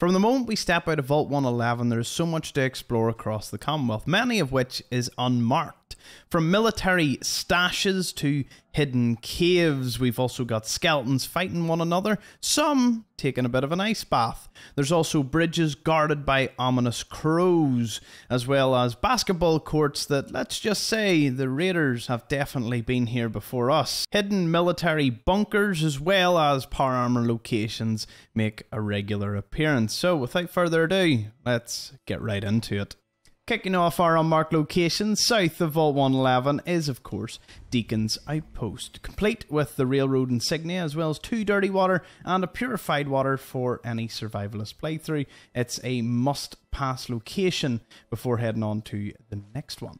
From the moment we step out of Vault 111, there is so much to explore across the Commonwealth, many of which is unmarked. From military stashes to hidden caves, we've also got skeletons fighting one another, some taking a bit of an ice bath. There's also bridges guarded by ominous crows, as well as basketball courts that, let's just say, the raiders have definitely been here before us. Hidden military bunkers, as well as power armor locations, make a regular appearance. So, without further ado, let's get right into it. Kicking off our unmarked location south of Vault 111 is, of course, Deacon's Outpost, complete with the railroad insignia as well as two dirty water and a purified water for any survivalist playthrough. It's a must pass location before heading on to the next one.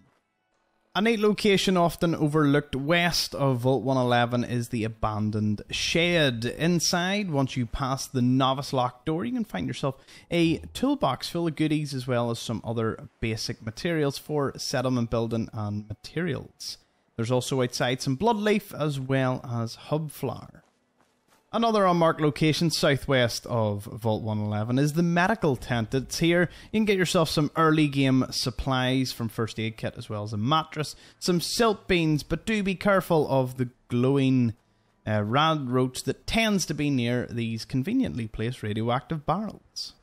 A neat location often overlooked west of Vault 111 is the abandoned shed. Inside, once you pass the novice lock door, you can find yourself a toolbox full of goodies as well as some other basic materials for settlement building and materials. There's also outside some bloodleaf as well as hub flower. Another unmarked location southwest of Vault 111 is the medical tent. It's here. You can get yourself some early game supplies from first aid kit as well as a mattress, some silt beans, but do be careful of the glowing uh, rad roach that tends to be near these conveniently placed radioactive barrels.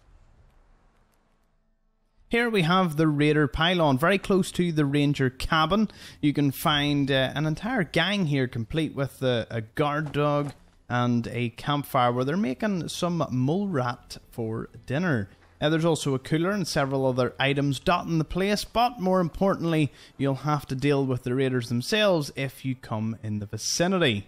Here we have the Raider pylon, very close to the Ranger cabin. You can find uh, an entire gang here, complete with uh, a guard dog and a campfire where they're making some mole rat for dinner. There's also a cooler and several other items dotting the place, but more importantly, you'll have to deal with the raiders themselves if you come in the vicinity.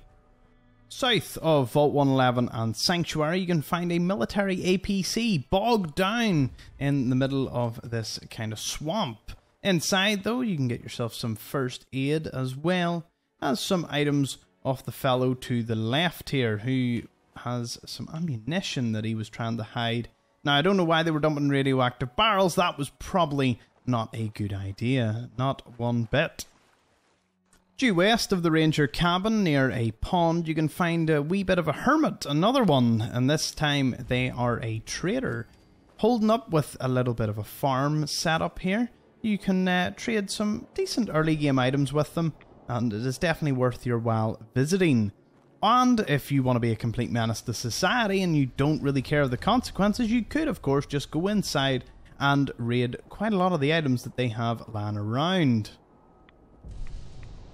South of Vault 111 and Sanctuary, you can find a military APC bogged down in the middle of this kind of swamp. Inside, though, you can get yourself some first aid as well as some items off the fellow to the left here who has some ammunition that he was trying to hide. Now, I don't know why they were dumping radioactive barrels. That was probably not a good idea. Not one bit. Due west of the ranger cabin near a pond, you can find a wee bit of a hermit, another one, and this time they are a trader. Holding up with a little bit of a farm setup here, you can uh, trade some decent early game items with them and it is definitely worth your while visiting. And if you want to be a complete menace to society and you don't really care of the consequences, you could, of course, just go inside and raid quite a lot of the items that they have lying around.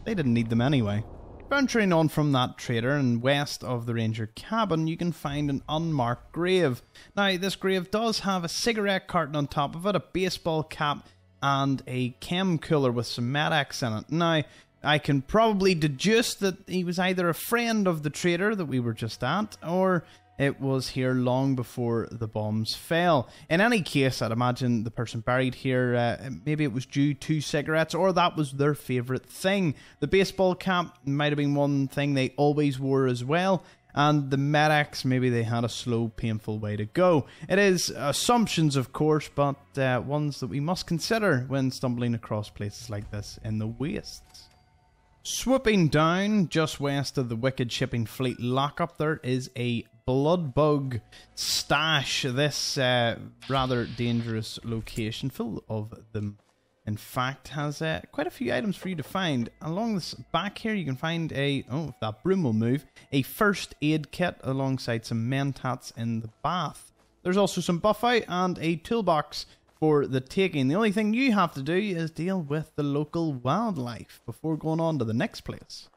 They didn't need them anyway. Venturing on from that trader and west of the ranger cabin, you can find an unmarked grave. Now, this grave does have a cigarette carton on top of it, a baseball cap, and a chem cooler with some Med-X in it. Now, I can probably deduce that he was either a friend of the trader that we were just at, or it was here long before the bombs fell. In any case, I'd imagine the person buried here, uh, maybe it was due to cigarettes, or that was their favourite thing. The baseball cap might have been one thing they always wore as well. And the Med-X, maybe they had a slow, painful way to go. It is assumptions, of course, but uh, ones that we must consider when stumbling across places like this in the wastes. Swooping down just west of the Wicked Shipping Fleet lockup, there is a Bloodbug stash. This uh, rather dangerous location, full of them, in fact, has uh, quite a few items for you to find. Along this back here, you can find a oh, if that broom will move, a first aid kit alongside some mentats in the bath. There's also some buff out and a toolbox for the taking. The only thing you have to do is deal with the local wildlife before going on to the next place.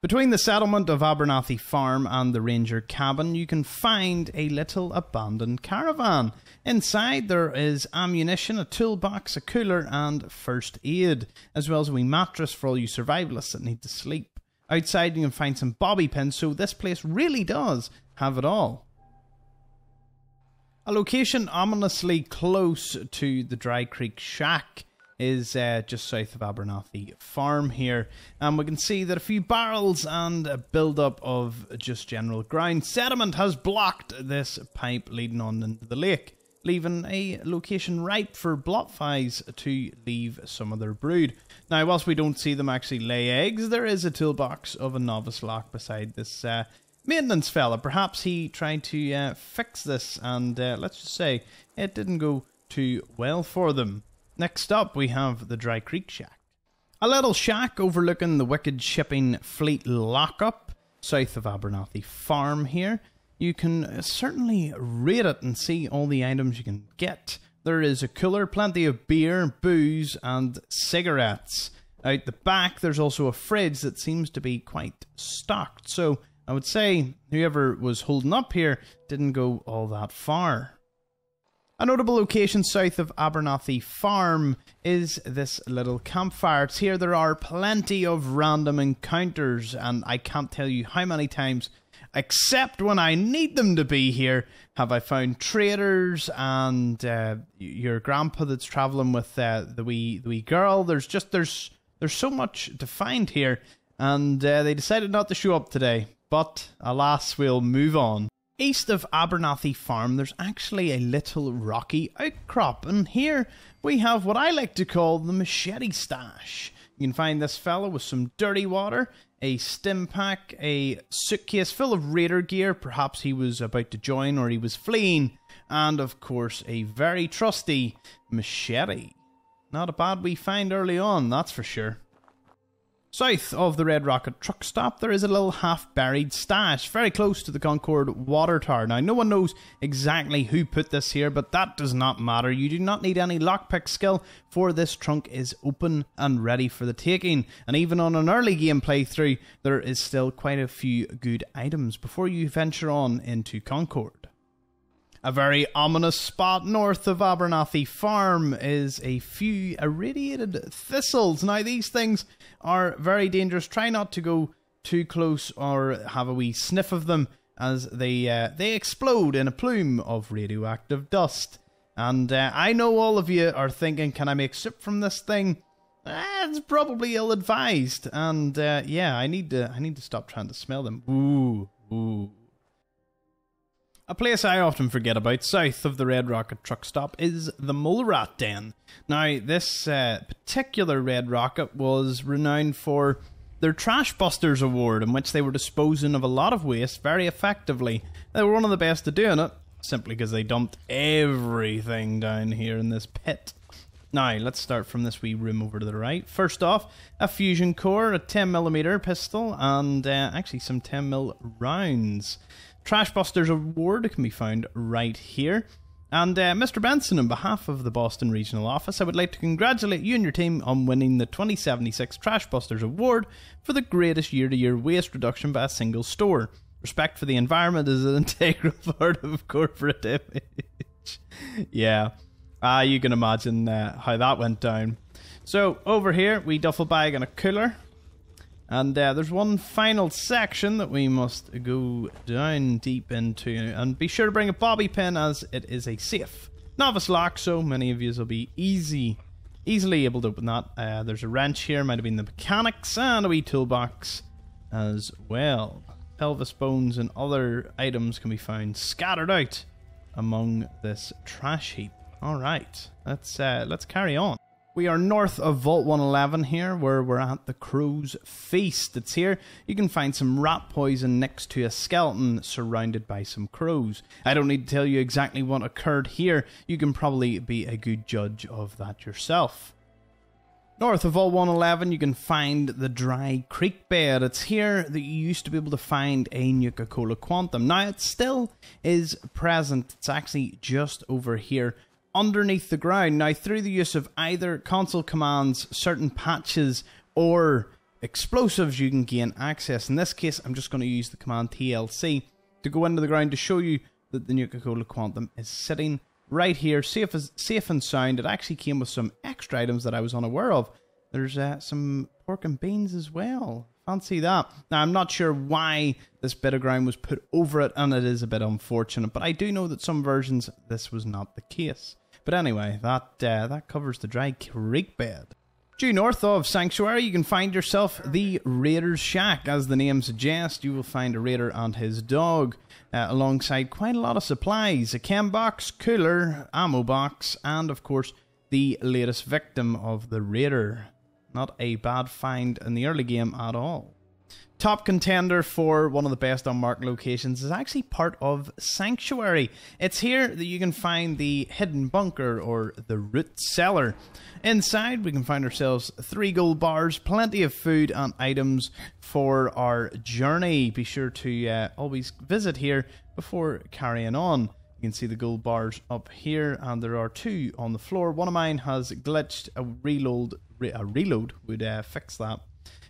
Between the settlement of Abernathy Farm and the Ranger cabin, you can find a little abandoned caravan. Inside, there is ammunition, a toolbox, a cooler, and first aid, as well as a wee mattress for all you survivalists that need to sleep. Outside, you can find some bobby pins, so this place really does have it all. A location ominously close to the Dry Creek Shack is uh, just south of Abernathy Farm here. And we can see that a few barrels and a build-up of just general ground sediment has blocked this pipe leading on into the lake, leaving a location ripe for bloatflies to leave some of their brood. Now, whilst we don't see them actually lay eggs, there is a toolbox of a novice lock beside this uh, maintenance fella. Perhaps he tried to uh, fix this, and uh, let's just say it didn't go too well for them. Next up, we have the Dry Creek Shack. A little shack overlooking the wicked shipping fleet lockup south of Abernathy Farm here. You can certainly rate it and see all the items you can get. There is a cooler, plenty of beer, booze, and cigarettes. Out the back, there's also a fridge that seems to be quite stocked. So I would say whoever was holding up here didn't go all that far. A notable location south of Abernathy Farm is this little campfire. It's here there are plenty of random encounters, and I can't tell you how many times, except when I need them to be here, have I found traders and uh, your grandpa that's traveling with uh, the wee the wee girl. There's just there's there's so much to find here, and uh, they decided not to show up today. But alas, we'll move on. East of Abernathy Farm, there's actually a little rocky outcrop, and here we have what I like to call the machete stash. You can find this fella with some dirty water, a stim pack, a suitcase full of raider gear, perhaps he was about to join or he was fleeing, and of course a very trusty machete. Not a bad we find early on, that's for sure. South of the Red Rocket truck stop, there is a little half buried stash very close to the Concord water tower. Now, no one knows exactly who put this here, but that does not matter. You do not need any lockpick skill, for this trunk is open and ready for the taking. And even on an early game playthrough, there is still quite a few good items before you venture on into Concord. A very ominous spot north of Abernathy Farm is a few irradiated thistles. Now, these things are very dangerous. Try not to go too close or have a wee sniff of them as they uh, they explode in a plume of radioactive dust. And uh, I know all of you are thinking, can I make soup from this thing? Eh, it's probably ill advised. And uh, yeah, I need to I need to stop trying to smell them. Ooh, ooh. A place I often forget about south of the Red Rocket truck stop is the Mole Rat Den. Now, this uh, particular Red Rocket was renowned for their Trash Busters award, in which they were disposing of a lot of waste very effectively. They were one of the best at doing it, simply because they dumped everything down here in this pit. Now, let's start from this wee room over to the right. First off, a fusion core, a 10mm pistol, and uh, actually some 10mm rounds. Trashbusters Award can be found right here. And uh, Mr. Benson, on behalf of the Boston Regional Office, I would like to congratulate you and your team on winning the 2076 Trashbusters Award for the greatest year to year waste reduction by a single store. Respect for the environment is an integral part of corporate image. yeah, ah, you can imagine uh, how that went down. So, over here, we duffel bag and a cooler. And uh, there's one final section that we must go down deep into. And be sure to bring a bobby pin as it is a safe. Novice lock, so many of you will be easy, easily able to open that. Uh, there's a wrench here, might have been the mechanics, and a wee toolbox as well. Pelvis bones and other items can be found scattered out among this trash heap. All right, let's uh, let's carry on. We are north of Vault 111 here, where we're at the Crow's Feast. It's here. You can find some rat poison next to a skeleton surrounded by some crows. I don't need to tell you exactly what occurred here. You can probably be a good judge of that yourself. North of Vault 111, you can find the Dry Creek Bed. It's here that you used to be able to find a Nuka Cola Quantum. Now, it still is present. It's actually just over here underneath the ground. Now, through the use of either console commands, certain patches, or explosives, you can gain access. In this case, I'm just going to use the command TLC to go into the ground to show you that the Nuka Cola Quantum is sitting right here, safe as safe and sound. It actually came with some extra items that I was unaware of. There's uh, some pork and beans as well. Fancy that. Now, I'm not sure why this bit of ground was put over it, and it is a bit unfortunate, but I do know that some versions this was not the case. But anyway, that uh, that covers the Dry Creek bed. Due north of Sanctuary, you can find yourself the Raider's Shack. As the name suggests, you will find a raider and his dog, uh, alongside quite a lot of supplies a chem box, cooler, ammo box, and of course, the latest victim of the raider. Not a bad find in the early game at all. Top contender for one of the best unmarked locations is actually part of Sanctuary. It's here that you can find the hidden bunker or the root cellar. Inside, we can find ourselves three gold bars, plenty of food and items for our journey. Be sure to uh, always visit here before carrying on. You can see the gold bars up here, and there are two on the floor. One of mine has glitched. A reload, a reload would uh, fix that.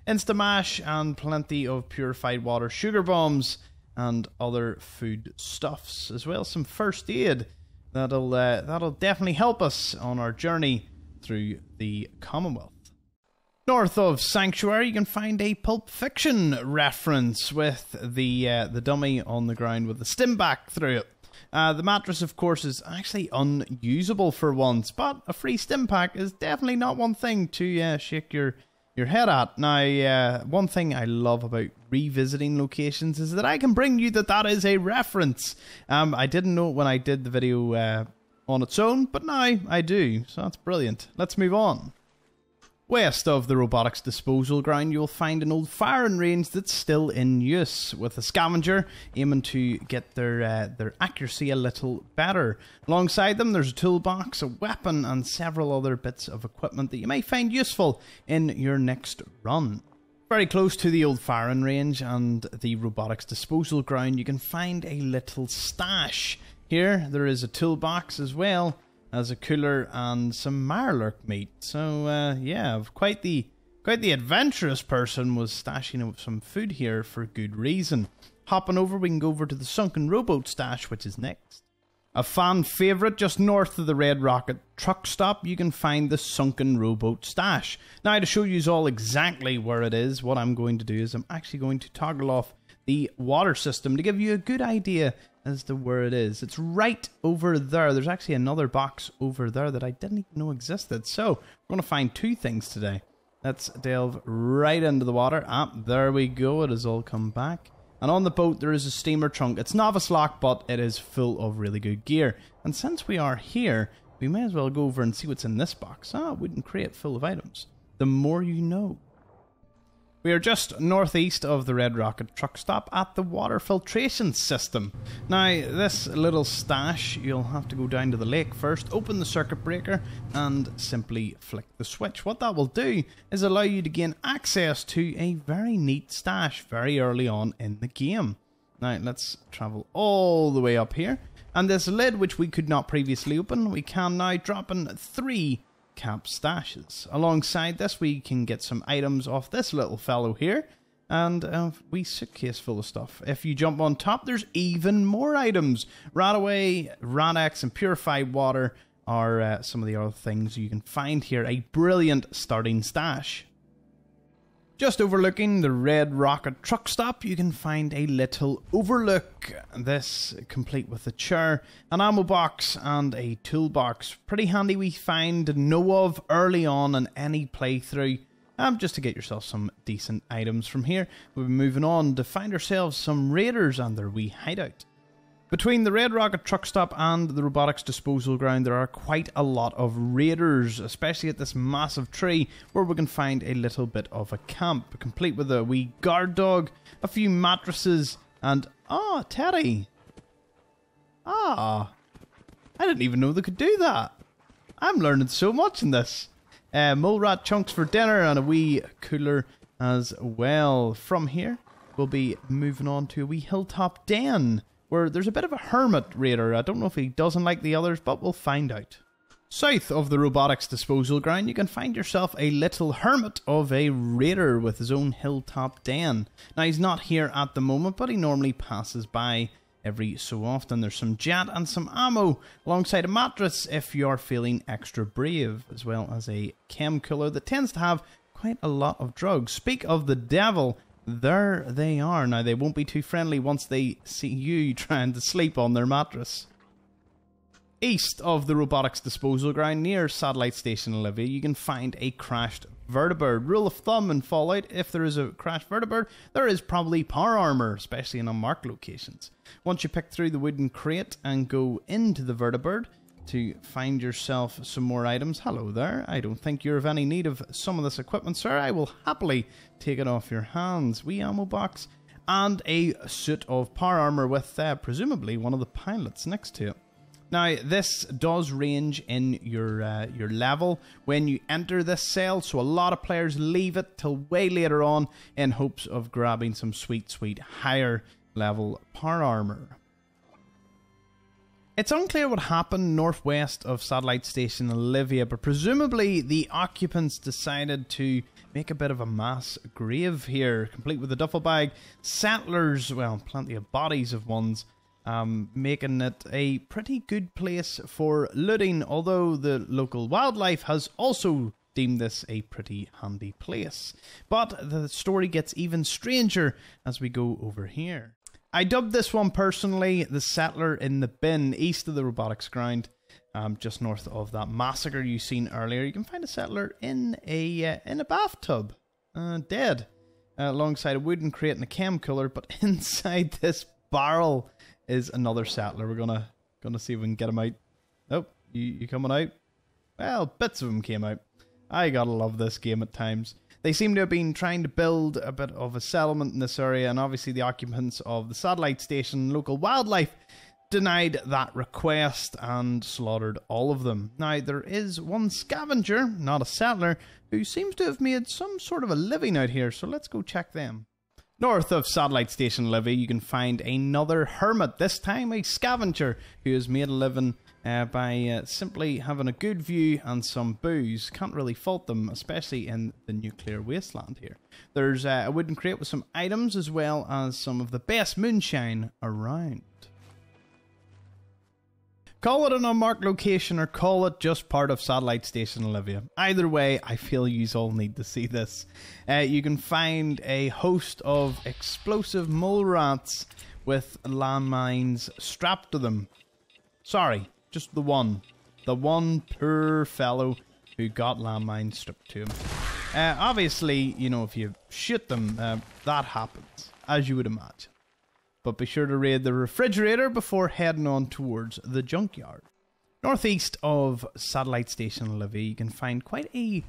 Instamash and plenty of purified water, sugar bombs, and other food stuffs, as well as some first aid. That'll uh, that'll definitely help us on our journey through the Commonwealth. North of Sanctuary, you can find a Pulp Fiction reference with the uh, the dummy on the ground with the stim pack through it. Uh, the mattress, of course, is actually unusable for once, but a free stim pack is definitely not one thing to uh, shake your your head at. Now, uh, one thing I love about revisiting locations is that I can bring you that that is a reference. Um, I didn't know when I did the video uh, on its own, but now I do, so that's brilliant. Let's move on. West of the robotics disposal ground, you'll find an old firing range that's still in use, with a scavenger aiming to get their uh, their accuracy a little better. Alongside them, there's a toolbox, a weapon, and several other bits of equipment that you may find useful in your next run. Very close to the old firing range and the robotics disposal ground, you can find a little stash. Here, there is a toolbox as well as a cooler and some Mirelurk meat. So uh, yeah, quite the quite the adventurous person was stashing up some food here for good reason. Hopping over, we can go over to the sunken rowboat stash, which is next. A fan favourite just north of the Red Rocket truck stop, you can find the sunken rowboat stash. Now, to show you all exactly where it is, what I'm going to do is I'm actually going to toggle off the water system to give you a good idea as to where it is. It's right over there. There's actually another box over there that I didn't even know existed. So we're going to find two things today. Let's delve right into the water. Ah, there we go. It has all come back. And on the boat, there is a steamer trunk. It's novice lock, but it is full of really good gear. And since we are here, we may as well go over and see what's in this box. Ah, we can create full of items. The more you know. We are just northeast of the Red Rocket truck stop at the water filtration system. Now, this little stash, you'll have to go down to the lake first, open the circuit breaker, and simply flick the switch. What that will do is allow you to gain access to a very neat stash very early on in the game. Now, let's travel all the way up here. And this lid, which we could not previously open, we can now drop in three camp stashes. Alongside this, we can get some items off this little fellow here. And a wee suitcase full of stuff. If you jump on top, there's even more items. RadAway, Rad-X, and Purified Water are uh, some of the other things you can find here. A brilliant starting stash. Just overlooking the Red Rocket truck stop, you can find a little overlook. This complete with a chair, an ammo box, and a toolbox. Pretty handy we find to know of early on in any playthrough. Um, just to get yourself some decent items from here. We'll be moving on to find ourselves some raiders and their wee hideout. Between the Red Rocket truck stop and the robotics disposal ground, there are quite a lot of raiders, especially at this massive tree where we can find a little bit of a camp, complete with a wee guard dog, a few mattresses, and ah, oh, Teddy. Ah, I didn't even know they could do that. I'm learning so much in this. Uh, mole rat chunks for dinner and a wee cooler as well. From here, we'll be moving on to a wee hilltop den where there's a bit of a hermit raider. I don't know if he doesn't like the others, but we'll find out. South of the robotics disposal ground, you can find yourself a little hermit of a raider with his own hilltop den. Now, he's not here at the moment, but he normally passes by every so often. There's some jet and some ammo alongside a mattress if you're feeling extra brave, as well as a chem cooler that tends to have quite a lot of drugs. Speak of the devil, there they are. Now, they won't be too friendly once they see you trying to sleep on their mattress. East of the robotics disposal ground near Satellite Station Olivia, you can find a crashed vertibird. Rule of thumb in Fallout, if there is a crashed vertibird, there is probably power armor, especially in unmarked locations. Once you pick through the wooden crate and go into the vertibird, to find yourself some more items. Hello there. I don't think you're of any need of some of this equipment, sir. I will happily take it off your hands. We ammo box and a suit of power armor with uh, presumably one of the pilots next to it. Now, this does range in your uh, your level when you enter this cell, so a lot of players leave it till way later on in hopes of grabbing some sweet, sweet higher level power armor. It's unclear what happened northwest of Satellite Station Olivia, but presumably the occupants decided to make a bit of a mass grave here, complete with a duffel bag. Settlers, well, plenty of bodies of ones, um, making it a pretty good place for looting, although the local wildlife has also deemed this a pretty handy place. But the story gets even stranger as we go over here. I dubbed this one personally the settler in the bin east of the robotics ground, um, just north of that massacre you seen earlier. You can find a settler in a uh, in a bathtub, uh, dead, uh, alongside a wooden crate and a chem cooler. But inside this barrel is another settler. We're gonna gonna see if we can get him out. Oh, you you coming out? Well, bits of him came out. I gotta love this game at times. They seem to have been trying to build a bit of a settlement in this area, and obviously the occupants of the satellite station, local wildlife, denied that request and slaughtered all of them. Now, there is one scavenger, not a settler, who seems to have made some sort of a living out here, so let's go check them. North of Satellite Station Olivia, you can find another hermit, this time a scavenger, who has made a living uh, by uh, simply having a good view and some booze. Can't really fault them, especially in the nuclear wasteland here. There's uh, a wooden crate with some items as well as some of the best moonshine around. Call it an unmarked location or call it just part of Satellite Station Olivia. Either way, I feel you all need to see this. Uh, you can find a host of explosive mole rats with landmines strapped to them. Sorry, just the one. The one poor fellow who got landmines stuck to him. Uh, obviously, you know, if you shoot them, uh, that happens, as you would imagine. But be sure to raid the refrigerator before heading on towards the junkyard. Northeast of Satellite Station Olivia, you can find quite a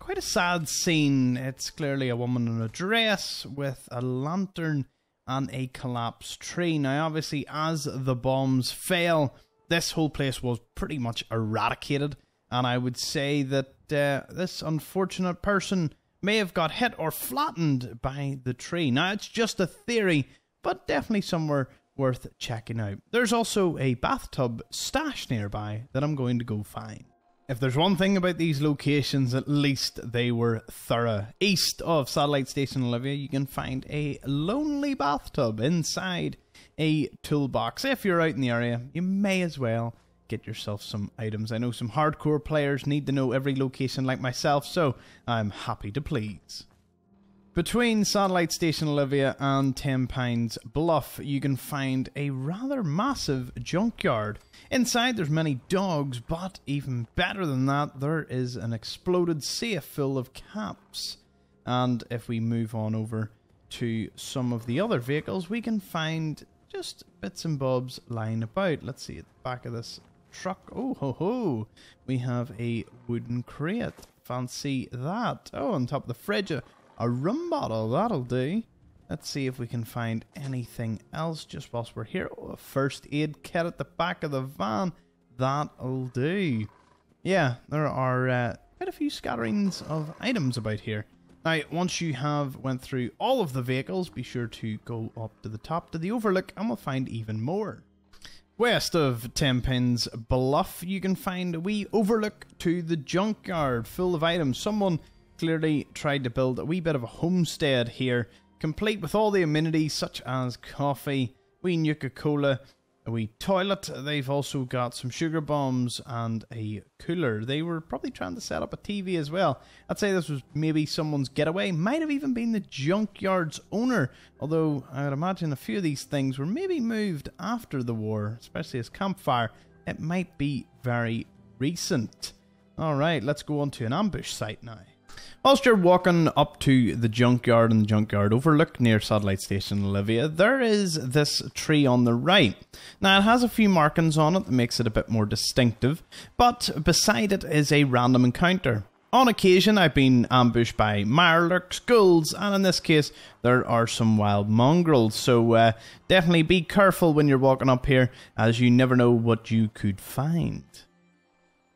quite a sad scene. It's clearly a woman in a dress with a lantern and a collapsed tree. Now, obviously, as the bombs fail, this whole place was pretty much eradicated. And I would say that uh, this unfortunate person may have got hit or flattened by the tree. Now, it's just a theory, but definitely somewhere worth checking out. There's also a bathtub stash nearby that I'm going to go find. If there's one thing about these locations, at least they were thorough. East of Satellite Station Olivia, you can find a lonely bathtub inside a toolbox. If you're out in the area, you may as well get yourself some items. I know some hardcore players need to know every location like myself, so I'm happy to please. Between Satellite Station Olivia and Ten Pines Bluff, you can find a rather massive junkyard. Inside, there's many dogs, but even better than that, there is an exploded safe full of caps. And if we move on over to some of the other vehicles, we can find just bits and bobs lying about. Let's see at the back of this truck. Oh ho ho! We have a wooden crate. Fancy that. Oh, on top of the fridge, a, a rum bottle. That'll do. Let's see if we can find anything else just whilst we're here. Oh, a first aid kit at the back of the van. That'll do. Yeah, there are uh, quite a few scatterings of items about here. Now, once you have went through all of the vehicles, be sure to go up to the top to the overlook and we'll find even more. West of Ten Pines Bluff, you can find a wee overlook to the junkyard full of items. Someone clearly tried to build a wee bit of a homestead here, complete with all the amenities such as coffee, wee Nuka-Cola, a wee toilet. They've also got some sugar bombs and a cooler. They were probably trying to set up a TV as well. I'd say this was maybe someone's getaway. Might have even been the junkyard's owner. Although I would imagine a few of these things were maybe moved after the war, especially as campfire. It might be very recent. Alright, let's go on to an ambush site now. Whilst you're walking up to the junkyard and the junkyard overlook near Satellite Station Olivia, there is this tree on the right. Now, it has a few markings on it that makes it a bit more distinctive, but beside it is a random encounter. On occasion, I've been ambushed by mirelurks, ghouls, and in this case, there are some wild mongrels. So uh, definitely be careful when you're walking up here, as you never know what you could find.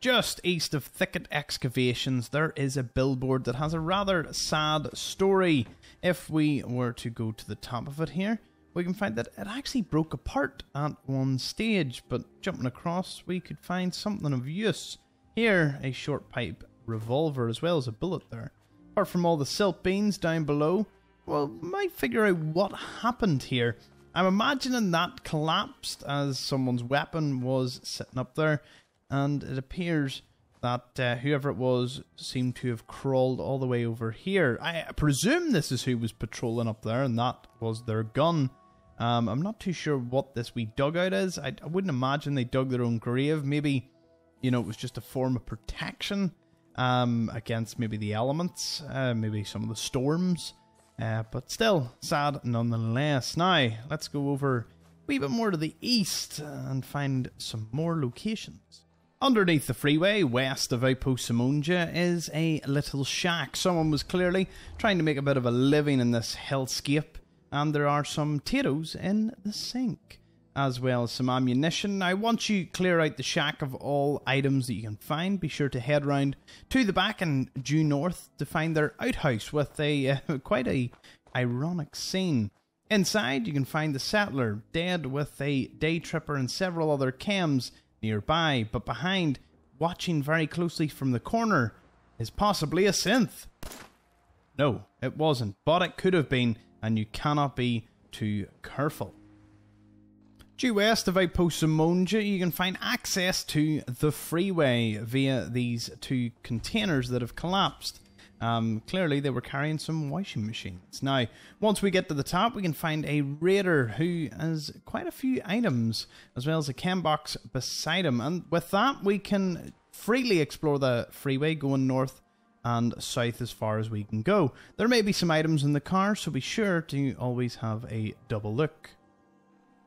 Just east of Thicket Excavations, there is a billboard that has a rather sad story. If we were to go to the top of it here, we can find that it actually broke apart at one stage, but jumping across, we could find something of use. Here, a short pipe revolver as well as a bullet there. Apart from all the silt beans down below, well, might figure out what happened here. I'm imagining that collapsed as someone's weapon was sitting up there and it appears that uh, whoever it was seemed to have crawled all the way over here. I presume this is who was patrolling up there, and that was their gun. Um, I'm not too sure what this wee dugout is. I, I, wouldn't imagine they dug their own grave. Maybe, you know, it was just a form of protection um, against maybe the elements, uh, maybe some of the storms. Uh, but still, sad nonetheless. Now, let's go over a wee bit more to the east and find some more locations. Underneath the freeway, west of Outpost Zimonja, is a little shack. Someone was clearly trying to make a bit of a living in this hellscape, and there are some potatoes in the sink, as well as some ammunition. Now, once you clear out the shack of all items that you can find, be sure to head round to the back and due north to find their outhouse with a uh, quite a ironic scene. Inside, you can find the settler dead with a day tripper and several other chems nearby, but behind, watching very closely from the corner, is possibly a synth. No, it wasn't, but it could have been, and you cannot be too careful. Due west of Outpost Zimonja, you can find access to the freeway via these two containers that have collapsed. Um, clearly, they were carrying some washing machines. Now, once we get to the top, we can find a raider who has quite a few items, as well as a chem box beside him. And with that, we can freely explore the freeway going north and south as far as we can go. There may be some items in the car, so be sure to always have a double look.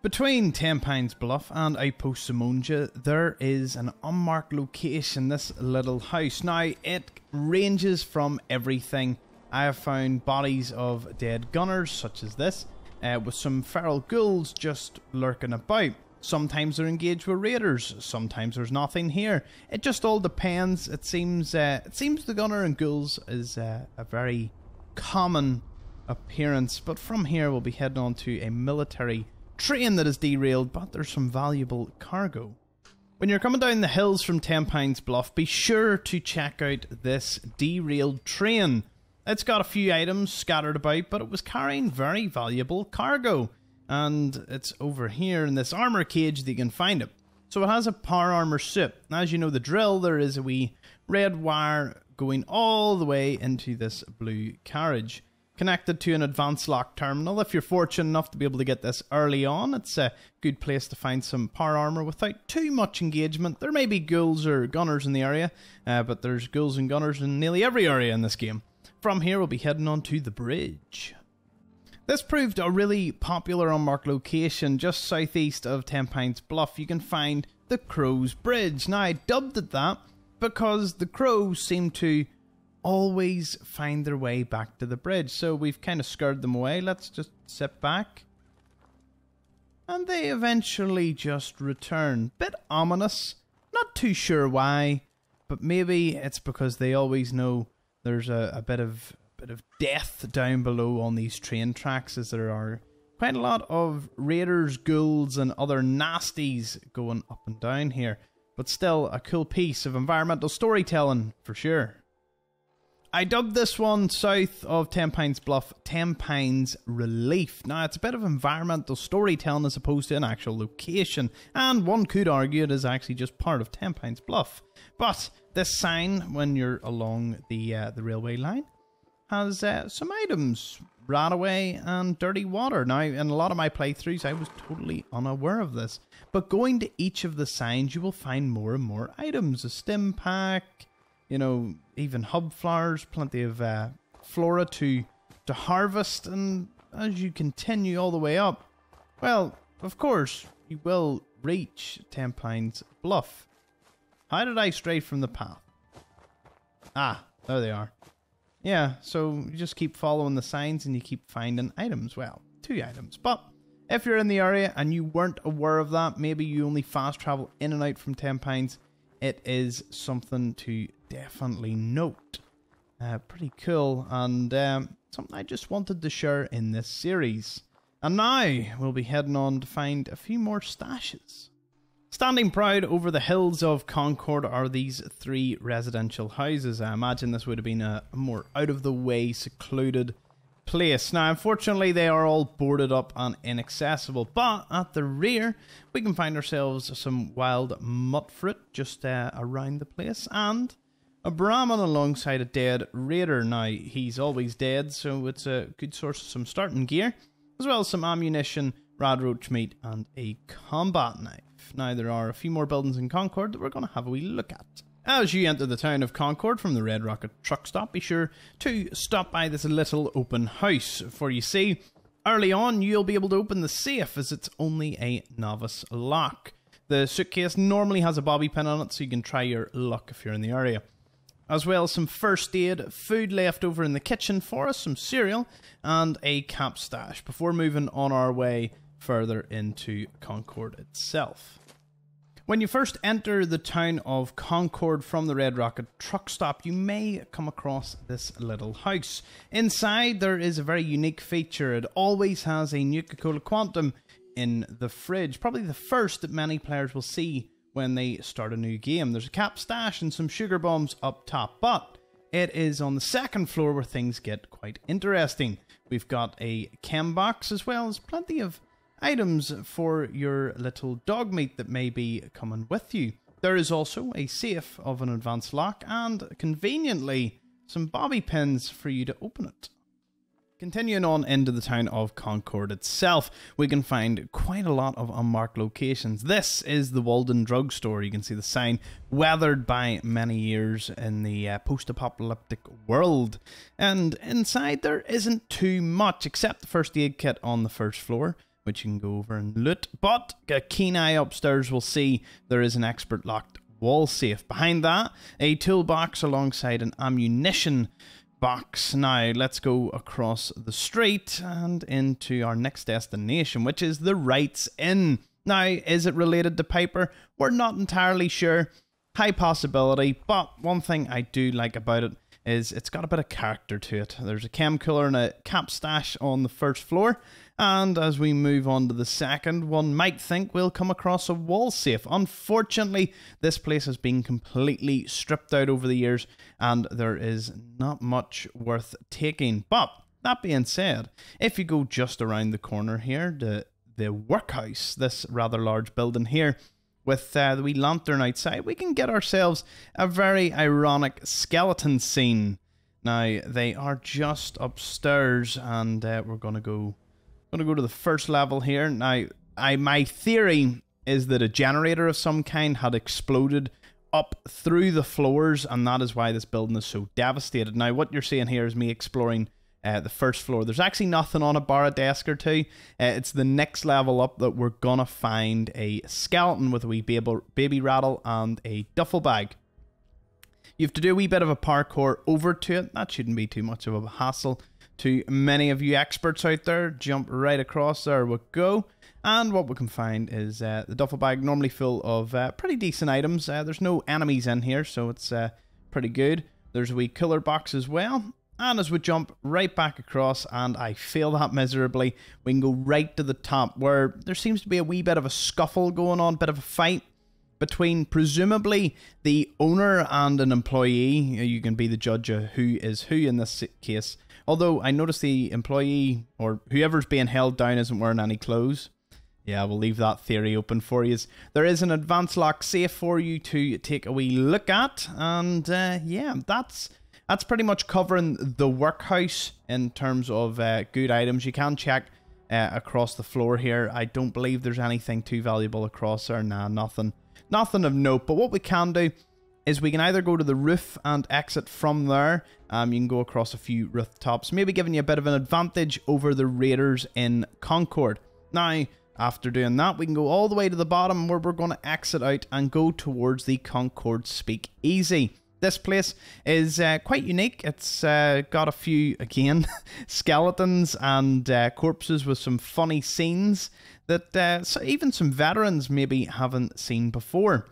Between Ten Pines Bluff and Outpost Zimonja, there is an unmarked location, this little house. Now, it ranges from everything. I have found bodies of dead gunners, such as this, uh, with some feral ghouls just lurking about. Sometimes they're engaged with raiders, sometimes there's nothing here. It just all depends. It seems uh, it seems the gunner and ghouls is uh, a very common appearance, but from here we'll be heading on to a military train that is derailed, but there's some valuable cargo. When you're coming down the hills from Ten Pines Bluff, be sure to check out this derailed train. It's got a few items scattered about, but it was carrying very valuable cargo. And it's over here in this armor cage that you can find it. So it has a power armor suit. As you know, the drill, there is a wee red wire going all the way into this blue carriage connected to an advanced lock terminal. If you're fortunate enough to be able to get this early on, it's a good place to find some power armor without too much engagement. There may be ghouls or gunners in the area, uh, but there's ghouls and gunners in nearly every area in this game. From here, we'll be heading on to the bridge. This proved a really popular unmarked location just southeast of Ten Pines Bluff. You can find the Crows Bridge. Now, I dubbed it that because the crows seem to always find their way back to the bridge. So we've kind of scared them away. Let's just sit back. And they eventually just return. Bit ominous. Not too sure why, but maybe it's because they always know there's a, a bit of bit of death down below on these train tracks as there are quite a lot of raiders, ghouls and other nasties going up and down here. But still a cool piece of environmental storytelling for sure. I dubbed this one south of Ten Pines Bluff Ten Pines Relief. Now, it's a bit of environmental storytelling as opposed to an actual location, and one could argue it is actually just part of Ten Pines Bluff. But this sign, when you're along the uh, the railway line, has uh, some items away and dirty water. Now, in a lot of my playthroughs, I was totally unaware of this. But going to each of the signs, you will find more and more items. A stim pack, you know, even hub flowers, plenty of uh, flora to to harvest, and as you continue all the way up, well, of course, you will reach Ten Pines Bluff. How did I stray from the path? Ah, there they are. Yeah, so you just keep following the signs and you keep finding items. Well, two items. But if you're in the area and you weren't aware of that, maybe you only fast travel in and out from Ten Pines, it is something to definitely note. Uh, pretty cool, and um, something I just wanted to share in this series. And now we'll be heading on to find a few more stashes. Standing proud over the hills of Concord are these three residential houses. I imagine this would have been a more out of the way, secluded place. Now, unfortunately, they are all boarded up and inaccessible, but at the rear, we can find ourselves some wild mutfruit just uh, around the place and a Brahmin alongside a dead raider. Now, he's always dead, so it's a good source of some starting gear, as well as some ammunition, radroach meat, and a combat knife. Now, there are a few more buildings in Concord that we're going to have a wee look at. As you enter the town of Concord from the Red Rocket truck stop, be sure to stop by this little open house, for you see, early on you'll be able to open the safe as it's only a novice lock. The suitcase normally has a bobby pin on it, so you can try your luck if you're in the area. As well as some first aid, food left over in the kitchen for us, some cereal, and a camp stash before moving on our way further into Concord itself. When you first enter the town of Concord from the Red Rocket truck stop, you may come across this little house. Inside, there is a very unique feature. It always has a Nuka Cola Quantum in the fridge, probably the first that many players will see when they start a new game. There's a cap stash and some sugar bombs up top, but it is on the second floor where things get quite interesting. We've got a chem box as well as plenty of items for your little dog meat that may be coming with you. There is also a safe of an advanced lock and, conveniently, some bobby pins for you to open it. Continuing on into the town of Concord itself, we can find quite a lot of unmarked locations. This is the Walden Drugstore. You can see the sign weathered by many years in the uh, post apocalyptic world. And inside, there isn't too much except the first aid kit on the first floor which you can go over and loot. But a keen eye upstairs will see there is an expert locked wall safe. Behind that, a toolbox alongside an ammunition box. Now, let's go across the street and into our next destination, which is the Wrights Inn. Now, is it related to Piper? We're not entirely sure. High possibility, but one thing I do like about it is it's got a bit of character to it. There's a chem cooler and a cap stash on the first floor, and as we move on to the second, one might think we'll come across a wall safe. Unfortunately, this place has been completely stripped out over the years, and there is not much worth taking. But that being said, if you go just around the corner here, the the workhouse, this rather large building here, with uh, the wee lantern outside, we can get ourselves a very ironic skeleton scene. Now they are just upstairs, and uh, we're gonna go, gonna go to the first level here. Now, I my theory is that a generator of some kind had exploded up through the floors, and that is why this building is so devastated. Now, what you're seeing here is me exploring uh, the first floor. There's actually nothing on a bar, a desk or two. Uh, it's the next level up that we're gonna find a skeleton with a wee baby rattle and a duffel bag. You have to do a wee bit of a parkour over to it. That shouldn't be too much of a hassle to many of you experts out there. Jump right across there we go. And what we can find is uh, the duffel bag normally full of uh, pretty decent items. Uh, there's no enemies in here, so it's uh, pretty good. There's a wee cooler box as well. And as we jump right back across, and I fail that miserably, we can go right to the top where there seems to be a wee bit of a scuffle going on, bit of a fight between presumably the owner and an employee. You can be the judge of who is who in this case. Although I notice the employee or whoever's being held down isn't wearing any clothes. Yeah, we'll leave that theory open for you. There is an advanced lock safe for you to take a wee look at, and uh, yeah, that's that's pretty much covering the workhouse in terms of uh, good items. You can check uh, across the floor here. I don't believe there's anything too valuable across there. Nah, nothing, nothing of note. But what we can do is we can either go to the roof and exit from there. Um, you can go across a few rooftops, maybe giving you a bit of an advantage over the raiders in Concord. Now, after doing that, we can go all the way to the bottom where we're going to exit out and go towards the Concord Speak Easy. This place is uh, quite unique. It's uh, got a few, again, skeletons and uh, corpses with some funny scenes that uh, even some veterans maybe haven't seen before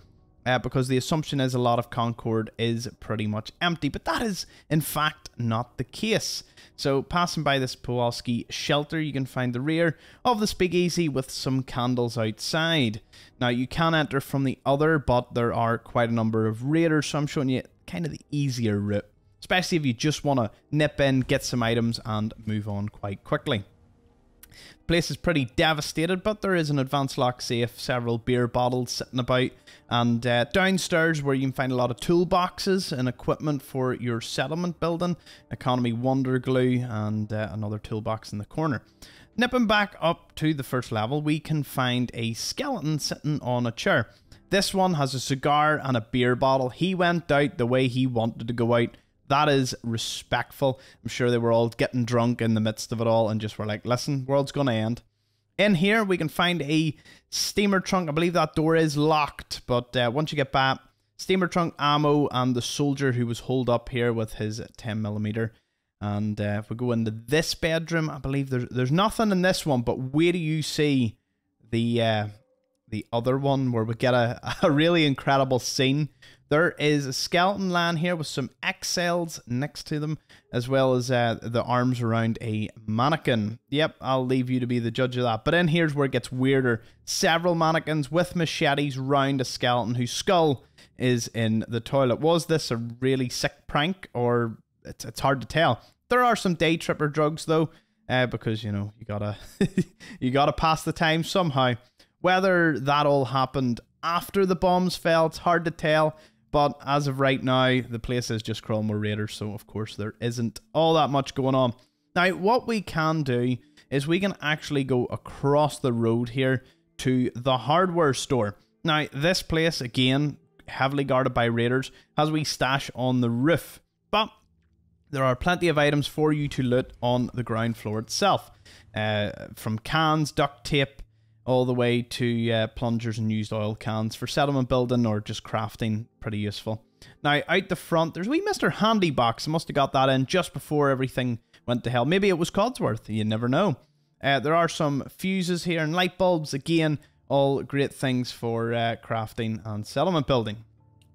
uh, because the assumption is a lot of Concord is pretty much empty, but that is in fact not the case. So passing by this Pawlowski shelter, you can find the rear of the speakeasy with some candles outside. Now you can enter from the other, but there are quite a number of raiders, so I'm showing you kind of the easier route, especially if you just want to nip in, get some items, and move on quite quickly place is pretty devastated, but there is an advanced lock safe, several beer bottles sitting about, and uh, downstairs where you can find a lot of toolboxes and equipment for your settlement building, economy wonder glue, and uh, another toolbox in the corner. Nipping back up to the first level, we can find a skeleton sitting on a chair. This one has a cigar and a beer bottle. He went out the way he wanted to go out that is respectful. I'm sure they were all getting drunk in the midst of it all and just were like, listen, world's gonna end. In here, we can find a steamer trunk. I believe that door is locked, but uh, once you get back, steamer trunk ammo and the soldier who was holed up here with his 10 millimeter. And uh, if we go into this bedroom, I believe there's there's nothing in this one, but where do you see the uh, the other one where we get a, a really incredible scene there is a skeleton land here with some X-cells next to them, as well as uh, the arms around a mannequin. Yep, I'll leave you to be the judge of that. But then here's where it gets weirder. Several mannequins with machetes round a skeleton whose skull is in the toilet. Was this a really sick prank, or it's, it's hard to tell. There are some day tripper drugs though, uh, because you know you gotta you gotta pass the time somehow. Whether that all happened after the bombs fell, it's hard to tell. But as of right now, the place is just Cromwell Raiders, so of course there isn't all that much going on. Now, what we can do is we can actually go across the road here to the hardware store. Now, this place, again, heavily guarded by raiders, has we stash on the roof. But there are plenty of items for you to loot on the ground floor itself. Uh, from cans, duct tape, all the way to uh, plungers and used oil cans for settlement building or just crafting. Pretty useful. Now, out the front, there's wee Mr. Handy box. I must have got that in just before everything went to hell. Maybe it was Codsworth. You never know. Uh, there are some fuses here and light bulbs. Again, all great things for uh, crafting and settlement building.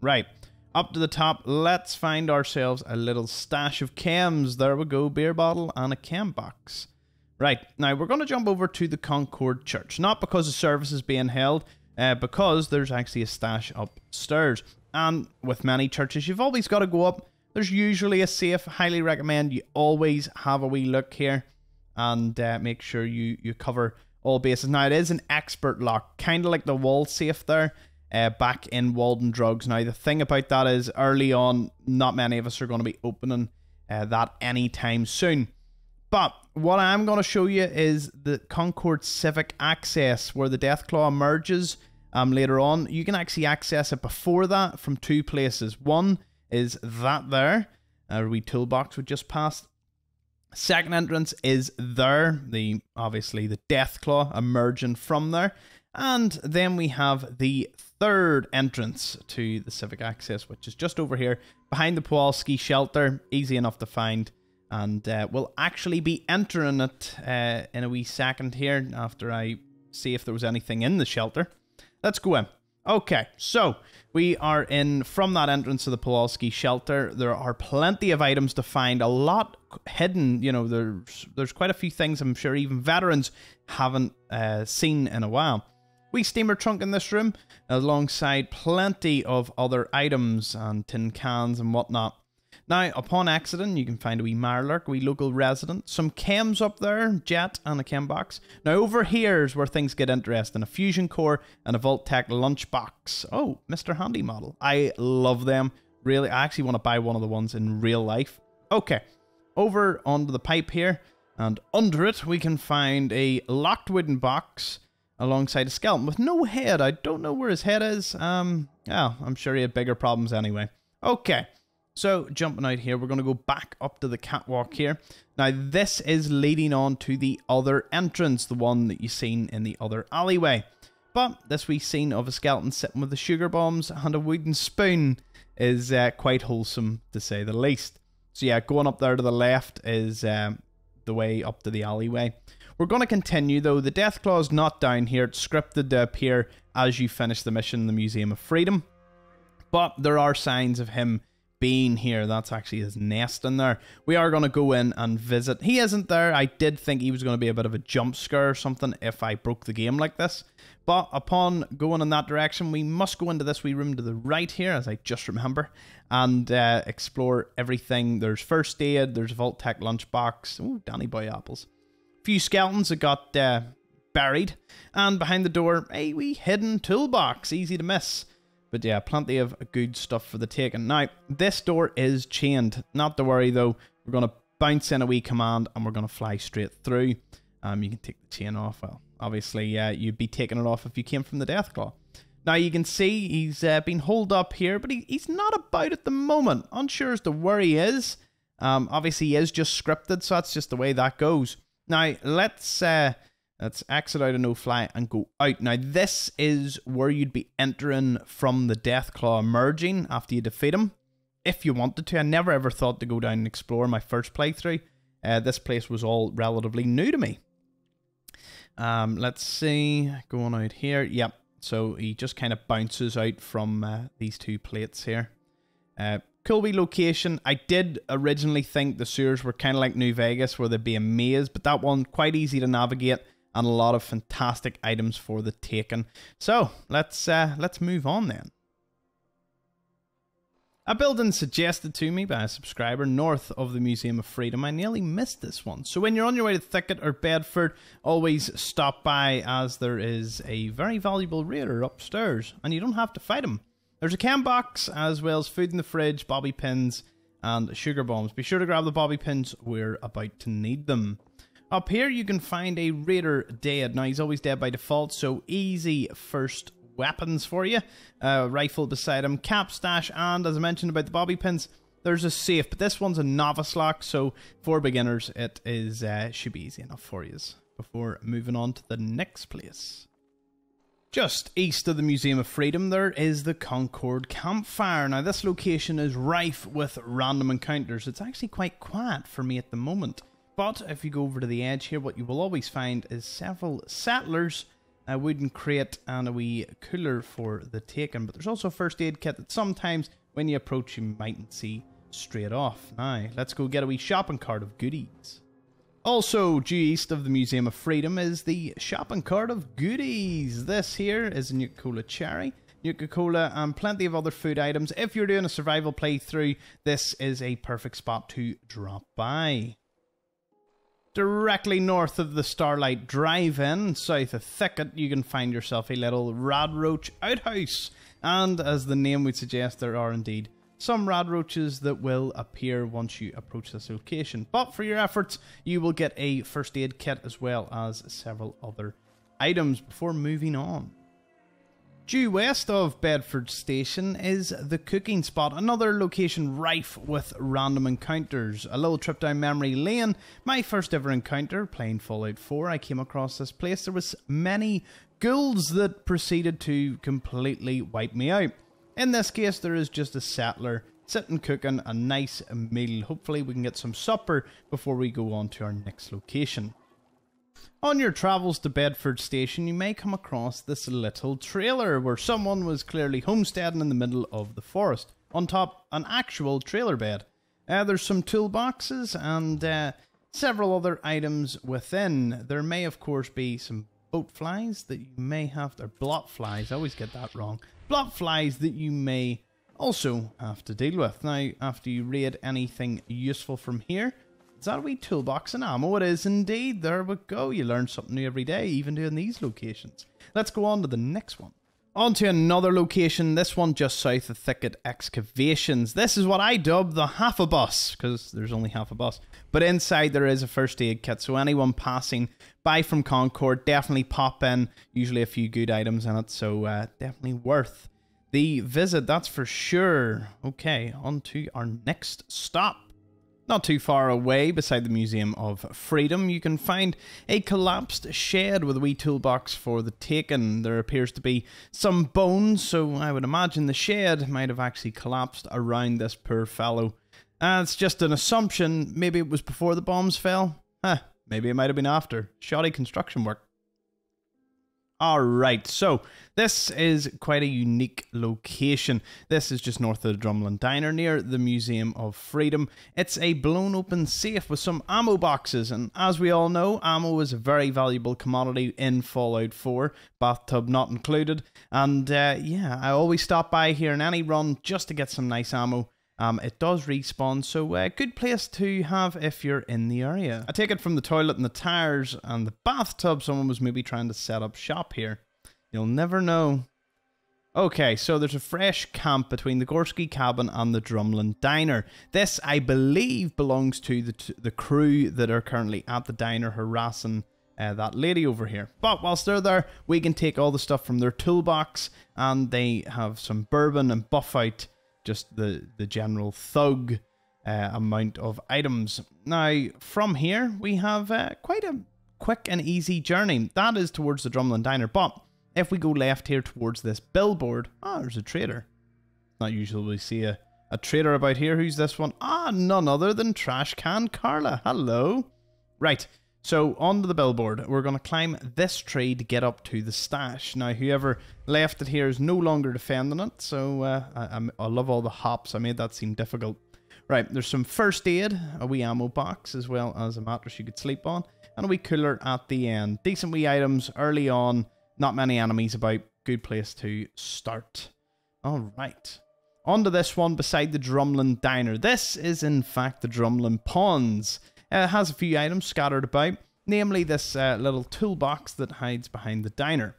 Right. Up to the top, let's find ourselves a little stash of chems. There we go, beer bottle and a chem box. Right, now we're going to jump over to the Concord Church. Not because the service is being held, uh, because there's actually a stash upstairs. And with many churches, you've always got to go up. There's usually a safe. Highly recommend you always have a wee look here and uh, make sure you, you cover all bases. Now, it is an expert lock, kind of like the wall safe there. Uh, back in Walden Drugs. Now, the thing about that is, early on, not many of us are going to be opening uh, that anytime soon. But what I'm going to show you is the Concord Civic Access, where the Deathclaw emerges um, later on. You can actually access it before that from two places. One is that there, a wee toolbox we just passed. Second entrance is there, the obviously the Deathclaw emerging from there. And then we have the third entrance to the Civic Access, which is just over here behind the Pawlowski shelter. Easy enough to find and uh, we'll actually be entering it uh, in a wee second here after I see if there was anything in the shelter. Let's go in. Okay, so we are in from that entrance of the Pawlowski shelter. There are plenty of items to find, a lot hidden. You know, there's there's quite a few things I'm sure even veterans haven't uh, seen in a while. We steamer trunk in this room, alongside plenty of other items and tin cans and whatnot. Now, upon accident, you can find a wee Mirelurk, a wee local resident, some chems up there, jet and a chem box. Now, over here is where things get interesting. A fusion core and a Vault-Tec lunchbox. Oh, Mr. Handy model. I love them. Really, I actually want to buy one of the ones in real life. Okay, over onto the pipe here, and under it we can find a locked wooden box alongside a skeleton with no head. I don't know where his head is. Um, Oh, I'm sure he had bigger problems anyway. Okay, so jumping out here, we're going to go back up to the catwalk here. Now, this is leading on to the other entrance, the one that you've seen in the other alleyway. But this wee scene of a skeleton sitting with the sugar bombs and a wooden spoon is uh, quite wholesome, to say the least. So yeah, going up there to the left is um, the way up to the alleyway. We're going to continue though. The Deathclaw is not down here. It's scripted to appear as you finish the mission in the Museum of Freedom. But there are signs of him being here. That's actually his nest in there. We are going to go in and visit. He isn't there. I did think he was going to be a bit of a jump scare or something if I broke the game like this. But upon going in that direction, we must go into this wee room to the right here, as I just remember, and uh, explore everything. There's first aid, there's a Vault-Tec lunchbox. Ooh, Dandy Boy apples A few skeletons that got uh, buried, and behind the door, a wee hidden toolbox, easy to miss. But yeah, plenty of good stuff for the taking. Now, this door is chained. Not to worry though, we're going to bounce in a wee command and we're going to fly straight through. Um, you can take the chain off. Well, obviously, uh, you'd be taking it off if you came from the Deathclaw. Now you can see he's uh, been holed up here, but he, he's not about at the moment. Unsure as to where he is. Um, obviously, he is just scripted, so that's just the way that goes. Now let's uh, let's exit out of no fly and go out. Now this is where you'd be entering from the Deathclaw merging after you defeat him. If you wanted to, I never ever thought to go down and explore my first playthrough. Uh, this place was all relatively new to me. Um, let's see, going out here. Yep. So he just kind of bounces out from uh, these two plates here. Uh, Cool wee location. I did originally think the sewers were kind of like New Vegas where they'd be a maze, but that one quite easy to navigate and a lot of fantastic items for the taking. So let's uh, let's move on then. A building suggested to me by a subscriber north of the Museum of Freedom. I nearly missed this one. So when you're on your way to Thicket or Bedford, always stop by as there is a very valuable raider upstairs and you don't have to fight him. There's a cam box as well as food in the fridge, bobby pins, and sugar bombs. Be sure to grab the bobby pins, we're about to need them. Up here you can find a raider dead. Now he's always dead by default, so easy first weapons for you. Uh, rifle beside him, cap stash, and as I mentioned about the bobby pins, there's a safe, but this one's a novice lock, so for beginners it is uh, should be easy enough for you. Before moving on to the next place. Just east of the Museum of Freedom, there is the Concord Campfire. Now, this location is rife with random encounters. It's actually quite quiet for me at the moment. But if you go over to the edge here, what you will always find is several settlers, uh, a wooden crate, and a wee cooler for the taking. But there's also a first aid kit that sometimes when you approach you mightn't see straight off. Now, let's go get a wee shopping cart of goodies. Also, due east of the Museum of Freedom is the shopping cart of goodies. This here is a Nuka Cola Cherry, Nuka Cola, and plenty of other food items. If you're doing a survival playthrough, this is a perfect spot to drop by. Directly north of the Starlight Drive In, south of Thicket, you can find yourself a little Radroach outhouse. And as the name would suggest, there are indeed some rad roaches that will appear once you approach this location. But for your efforts, you will get a first aid kit as well as several other items before moving on. Due west of Bedford Station is the cooking spot, another location rife with random encounters. A little trip down memory lane, my first ever encounter playing Fallout 4, I came across this place. There was many ghouls that proceeded to completely wipe me out. In this case, there is just a settler sitting cooking a nice meal. Hopefully, we can get some supper before we go on to our next location. On your travels to Bedford Station, you may come across this little trailer where someone was clearly homesteading in the middle of the forest. On top, an actual trailer bed. Uh, there's some toolboxes and uh, several other items within. There may, of course, be some boat flies that you may have, or blot flies, I always get that wrong blot flies that you may also have to deal with. Now, after you raid anything useful from here, is that a wee toolbox and ammo? It is indeed. There we go. You learn something new every day, even doing these locations. Let's go on to the next one. On to another location, this one just south of Thicket Excavations. This is what I dub the half a bus, because there's only half a bus. But inside there is a first aid kit, so anyone passing by from Concord definitely pop in. Usually a few good items in it, so uh, definitely worth the visit, that's for sure. Okay, on to our next stop. Not too far away, beside the Museum of Freedom, you can find a collapsed shed with a wee toolbox for the taken. There appears to be some bones, so I would imagine the shed might have actually collapsed around this poor fellow. Uh, it's just an assumption. Maybe it was before the bombs fell. Huh, maybe it might have been after. Shoddy construction work. Alright, so this is quite a unique location. This is just north of the Drumlin Diner near the Museum of Freedom. It's a blown open safe with some ammo boxes, and as we all know, ammo is a very valuable commodity in Fallout 4, bathtub not included. And uh, yeah, I always stop by here in any run just to get some nice ammo. Um, it does respawn, so a uh, good place to have if you're in the area. I take it from the toilet and the tires and the bathtub, someone was maybe trying to set up shop here. You'll never know. Okay, so there's a fresh camp between the Gorski cabin and the Drumlin diner. This, I believe, belongs to the, the crew that are currently at the diner harassing uh, that lady over here. But whilst they're there, we can take all the stuff from their toolbox and they have some bourbon and buff out just the, the general thug uh, amount of items. Now, from here, we have uh, quite a quick and easy journey. That is towards the Drumlin Diner. But if we go left here towards this billboard, ah, there's a trader. Not usually we see a, a trader about here. Who's this one? Ah, none other than Trashcan Carla. Hello. Right. So onto the billboard, we're going to climb this tree to get up to the stash. Now, whoever left it here is no longer defending it, so uh, I, I, love all the hops. I made that seem difficult. Right, there's some first aid, a wee ammo box, as well as a mattress you could sleep on, and a wee cooler at the end. Decent wee items early on, not many enemies about. Good place to start. All right. On to this one beside the Drumlin Diner. This is, in fact, the Drumlin Ponds. Uh, has a few items scattered about, namely this uh, little toolbox that hides behind the diner.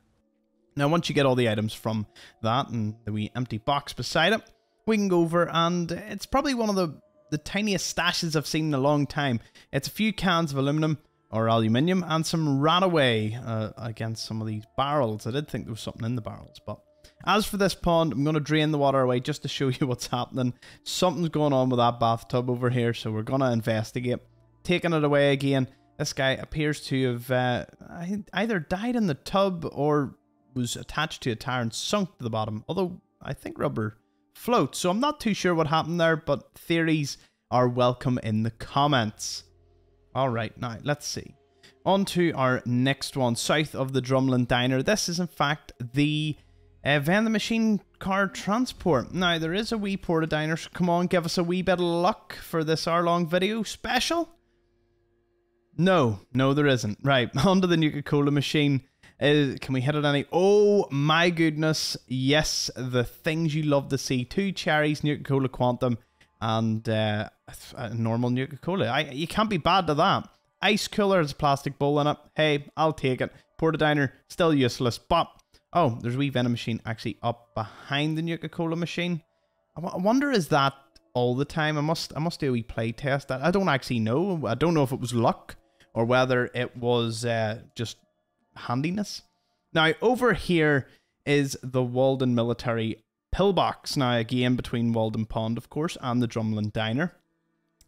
Now, once you get all the items from that and the wee empty box beside it, we can go over and it's probably one of the, the tiniest stashes I've seen in a long time. It's a few cans of aluminum or aluminium and some RadAway uh, against some of these barrels. I did think there was something in the barrels, but as for this pond, I'm going to drain the water away just to show you what's happening. Something's going on with that bathtub over here, so we're going to investigate taking it away again. This guy appears to have uh, either died in the tub or was attached to a tire and sunk to the bottom. Although I think rubber floats, so I'm not too sure what happened there, but theories are welcome in the comments. All right, now let's see. On to our next one, south of the Drumlin Diner. This is in fact the uh, vending machine car transport. Now, there is a wee Port-A-Diner. So come on, give us a wee bit of luck for this hour long video special. No, no, there isn't. Right, onto the Nuka Cola machine. Uh, can we hit it any? Oh my goodness! Yes, the things you love to see: two cherries, Nuka Cola Quantum, and uh, a normal Nuka Cola. I, you can't be bad to that. Ice cooler has a plastic bowl in it. Hey, I'll take it. Port-A-Diner still useless, but oh, there's a wee vending machine actually up behind the Nuka Cola machine. I, I wonder is that all the time? I must I must do a wee play test. I, I don't actually know. I don't know if it was luck or whether it was uh, just handiness. Now, over here is the Walden Military Pillbox. Now, again, between Walden Pond, of course, and the Drumlin Diner.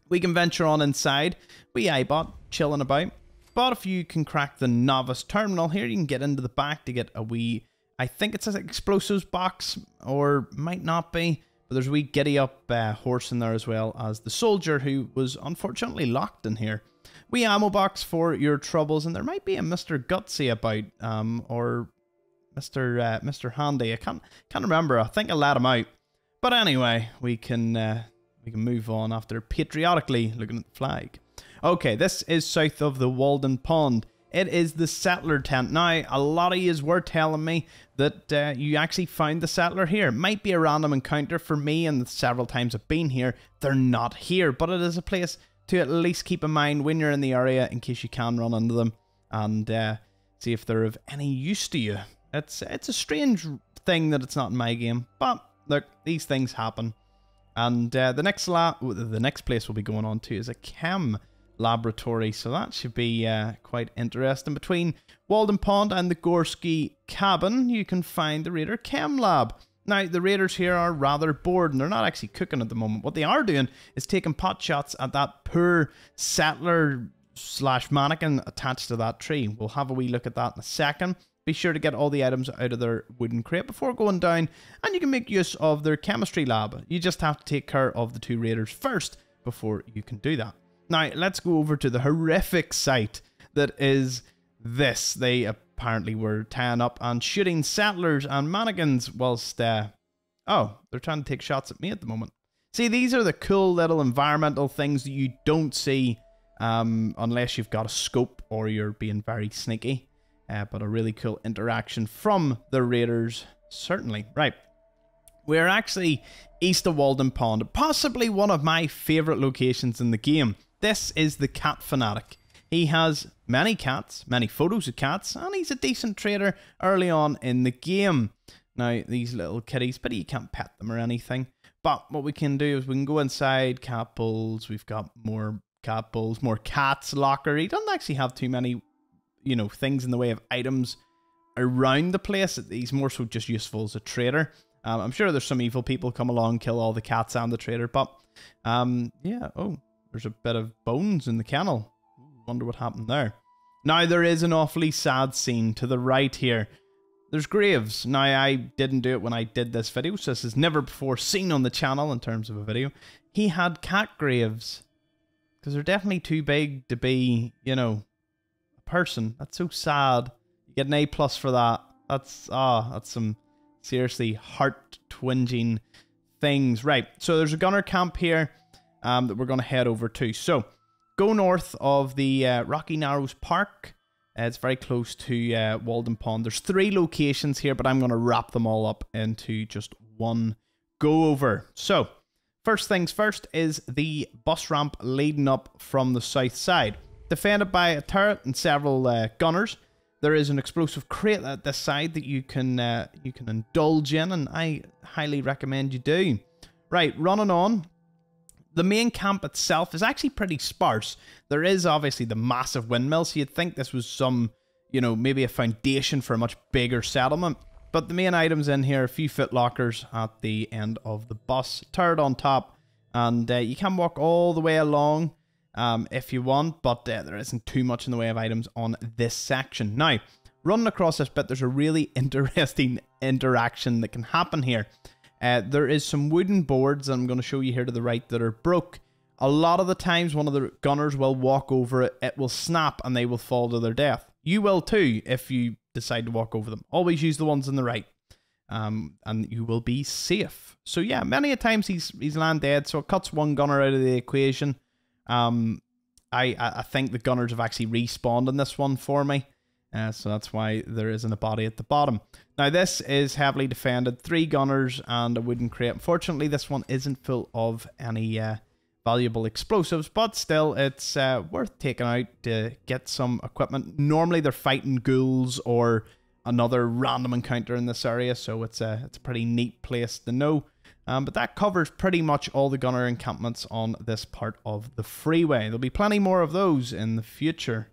We can venture on inside. We eyebot chilling about. But if you can crack the novice terminal here, you can get into the back to get a wee. I think it's an explosives box, or might not be. But there's a wee giddy up uh, horse in there as well as the soldier who was unfortunately locked in here wee ammo box for your troubles, and there might be a Mr. Gutsy about, um, or Mr. Uh, Mr. Handy. I can't can't remember. I think I let him out. But anyway, we can uh, we can move on after patriotically looking at the flag. Okay, this is south of the Walden Pond. It is the settler tent. Now, a lot of you were telling me that uh, you actually found the settler here. Might be a random encounter for me, and several times I've been here, they're not here. But it is a place to at least keep in mind when you're in the area in case you can run into them and uh, see if they're of any use to you. It's it's a strange thing that it's not in my game, but look, these things happen. And uh, the next la the next place we'll be going on to is a chem laboratory, so that should be uh, quite interesting. Between Walden Pond and the Gorski cabin, you can find the Raider Chem Lab. Now, the Raiders here are rather bored and they're not actually cooking at the moment. What they are doing is taking pot shots at that poor settler slash mannequin attached to that tree. We'll have a wee look at that in a second. Be sure to get all the items out of their wooden crate before going down, and you can make use of their chemistry lab. You just have to take care of the two raiders first before you can do that. Now, let's go over to the horrific sight that is this. They apparently were tying up and shooting settlers and mannequins whilst, uh, oh, they're trying to take shots at me at the moment. See, these are the cool little environmental things that you don't see um, unless you've got a scope or you're being very sneaky. Uh, but a really cool interaction from the Raiders, certainly. Right. We're actually east of Walden Pond, possibly one of my favourite locations in the game. This is the Cat Fanatic. He has many cats, many photos of cats, and he's a decent trader early on in the game. Now, these little kitties, but you can't pet them or anything. But what we can do is we can go inside cat bulls. We've got more cat bulls, more cats locker. He doesn't actually have too many, you know, things in the way of items around the place. He's more so just useful as a trader. Um, I'm sure there's some evil people come along, kill all the cats and the trader. But um, yeah, oh, there's a bit of bones in the kennel. Wonder what happened there. Now there is an awfully sad scene to the right here. There's graves. Now I didn't do it when I did this video, so this is never before seen on the channel in terms of a video. He had cat graves. Because they're definitely too big to be, you know, a person. That's so sad. You get an A plus for that. That's ah, oh, that's some seriously heart twinging things. Right. So there's a gunner camp here um, that we're going to head over to. So go north of the uh, Rocky Narrows Park. Uh, it's very close to uh, Walden Pond. There's three locations here, but I'm going to wrap them all up into just one go over. So, first things first is the bus ramp leading up from the south side. Defended by a turret and several uh, gunners. There is an explosive crate at this side that you can uh, you can indulge in, and I highly recommend you do. Right, running on the main camp itself is actually pretty sparse. There is obviously the massive windmill, so you'd think this was some, you know, maybe a foundation for a much bigger settlement. But the main items in here, are a few foot lockers at the end of the bus, turret on top, and uh, you can walk all the way along um, if you want, but uh, there isn't too much in the way of items on this section. Now, running across this bit, there's a really interesting interaction that can happen here. Uh, there is some wooden boards I'm going to show you here to the right that are broke. A lot of the times one of the gunners will walk over it, it will snap and they will fall to their death. You will too if you decide to walk over them. Always use the ones on the right. Um, and you will be safe. So yeah, many a times he's he's land dead, so it cuts one gunner out of the equation. Um, I I think the gunners have actually respawned in this one for me. Uh, so that's why there isn't a body at the bottom. Now this is heavily defended, three gunners and a wooden crate. Unfortunately, this one isn't full of any uh, valuable explosives, but still, it's uh, worth taking out to get some equipment. Normally, they're fighting ghouls or another random encounter in this area, so it's a it's a pretty neat place to know. Um, but that covers pretty much all the gunner encampments on this part of the freeway. There'll be plenty more of those in the future.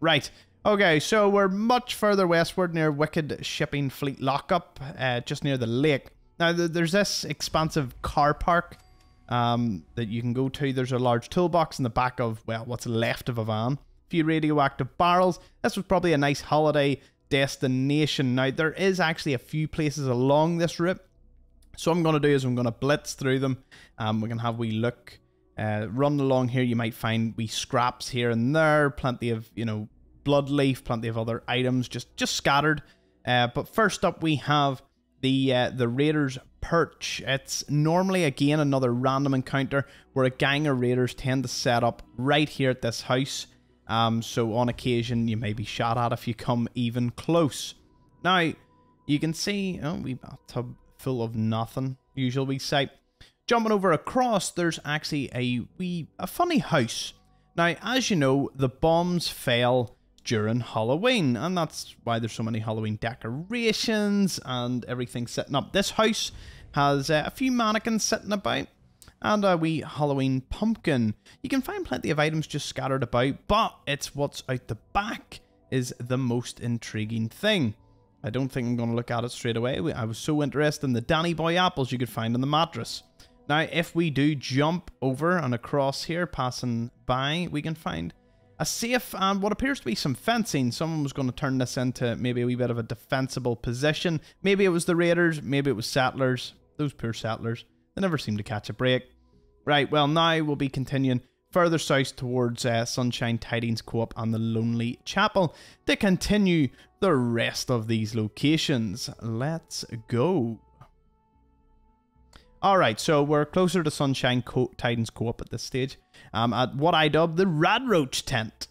Right. Okay, so we're much further westward near Wicked Shipping Fleet Lockup, uh, just near the lake. Now, th there's this expansive car park um, that you can go to. There's a large toolbox in the back of, well, what's left of a van. A few radioactive barrels. This was probably a nice holiday destination. Now, there is actually a few places along this route. So I'm going to do is I'm going to blitz through them. Um, we can have we look. Uh, run along here, you might find we scraps here and there, plenty of, you know, bloodleaf, plenty of other items just just scattered. Uh, but first up, we have the uh, the Raiders perch. It's normally again another random encounter where a gang of raiders tend to set up right here at this house. Um, so on occasion you may be shot at if you come even close. Now you can see oh we bathtub full of nothing. Usual we say. Jumping over across, there's actually a wee a funny house. Now, as you know, the bombs fell during Halloween, and that's why there's so many Halloween decorations and everything setting up. This house has uh, a few mannequins sitting about and a wee Halloween pumpkin. You can find plenty of items just scattered about, but it's what's out the back is the most intriguing thing. I don't think I'm going to look at it straight away. I was so interested in the Dandy Boy apples you could find on the mattress. Now, if we do jump over and across here, passing by, we can find a safe and what appears to be some fencing. Someone was going to turn this into maybe a wee bit of a defensible position. Maybe it was the raiders, maybe it was settlers. Those poor settlers. They never seem to catch a break. Right, well, now we'll be continuing further south towards uh, Sunshine Tidings Co-op and the Lonely Chapel to continue the rest of these locations. Let's go. Alright, so we're closer to Sunshine Co- Tidings Co-op at this stage um, at what I dub the Radroach tent.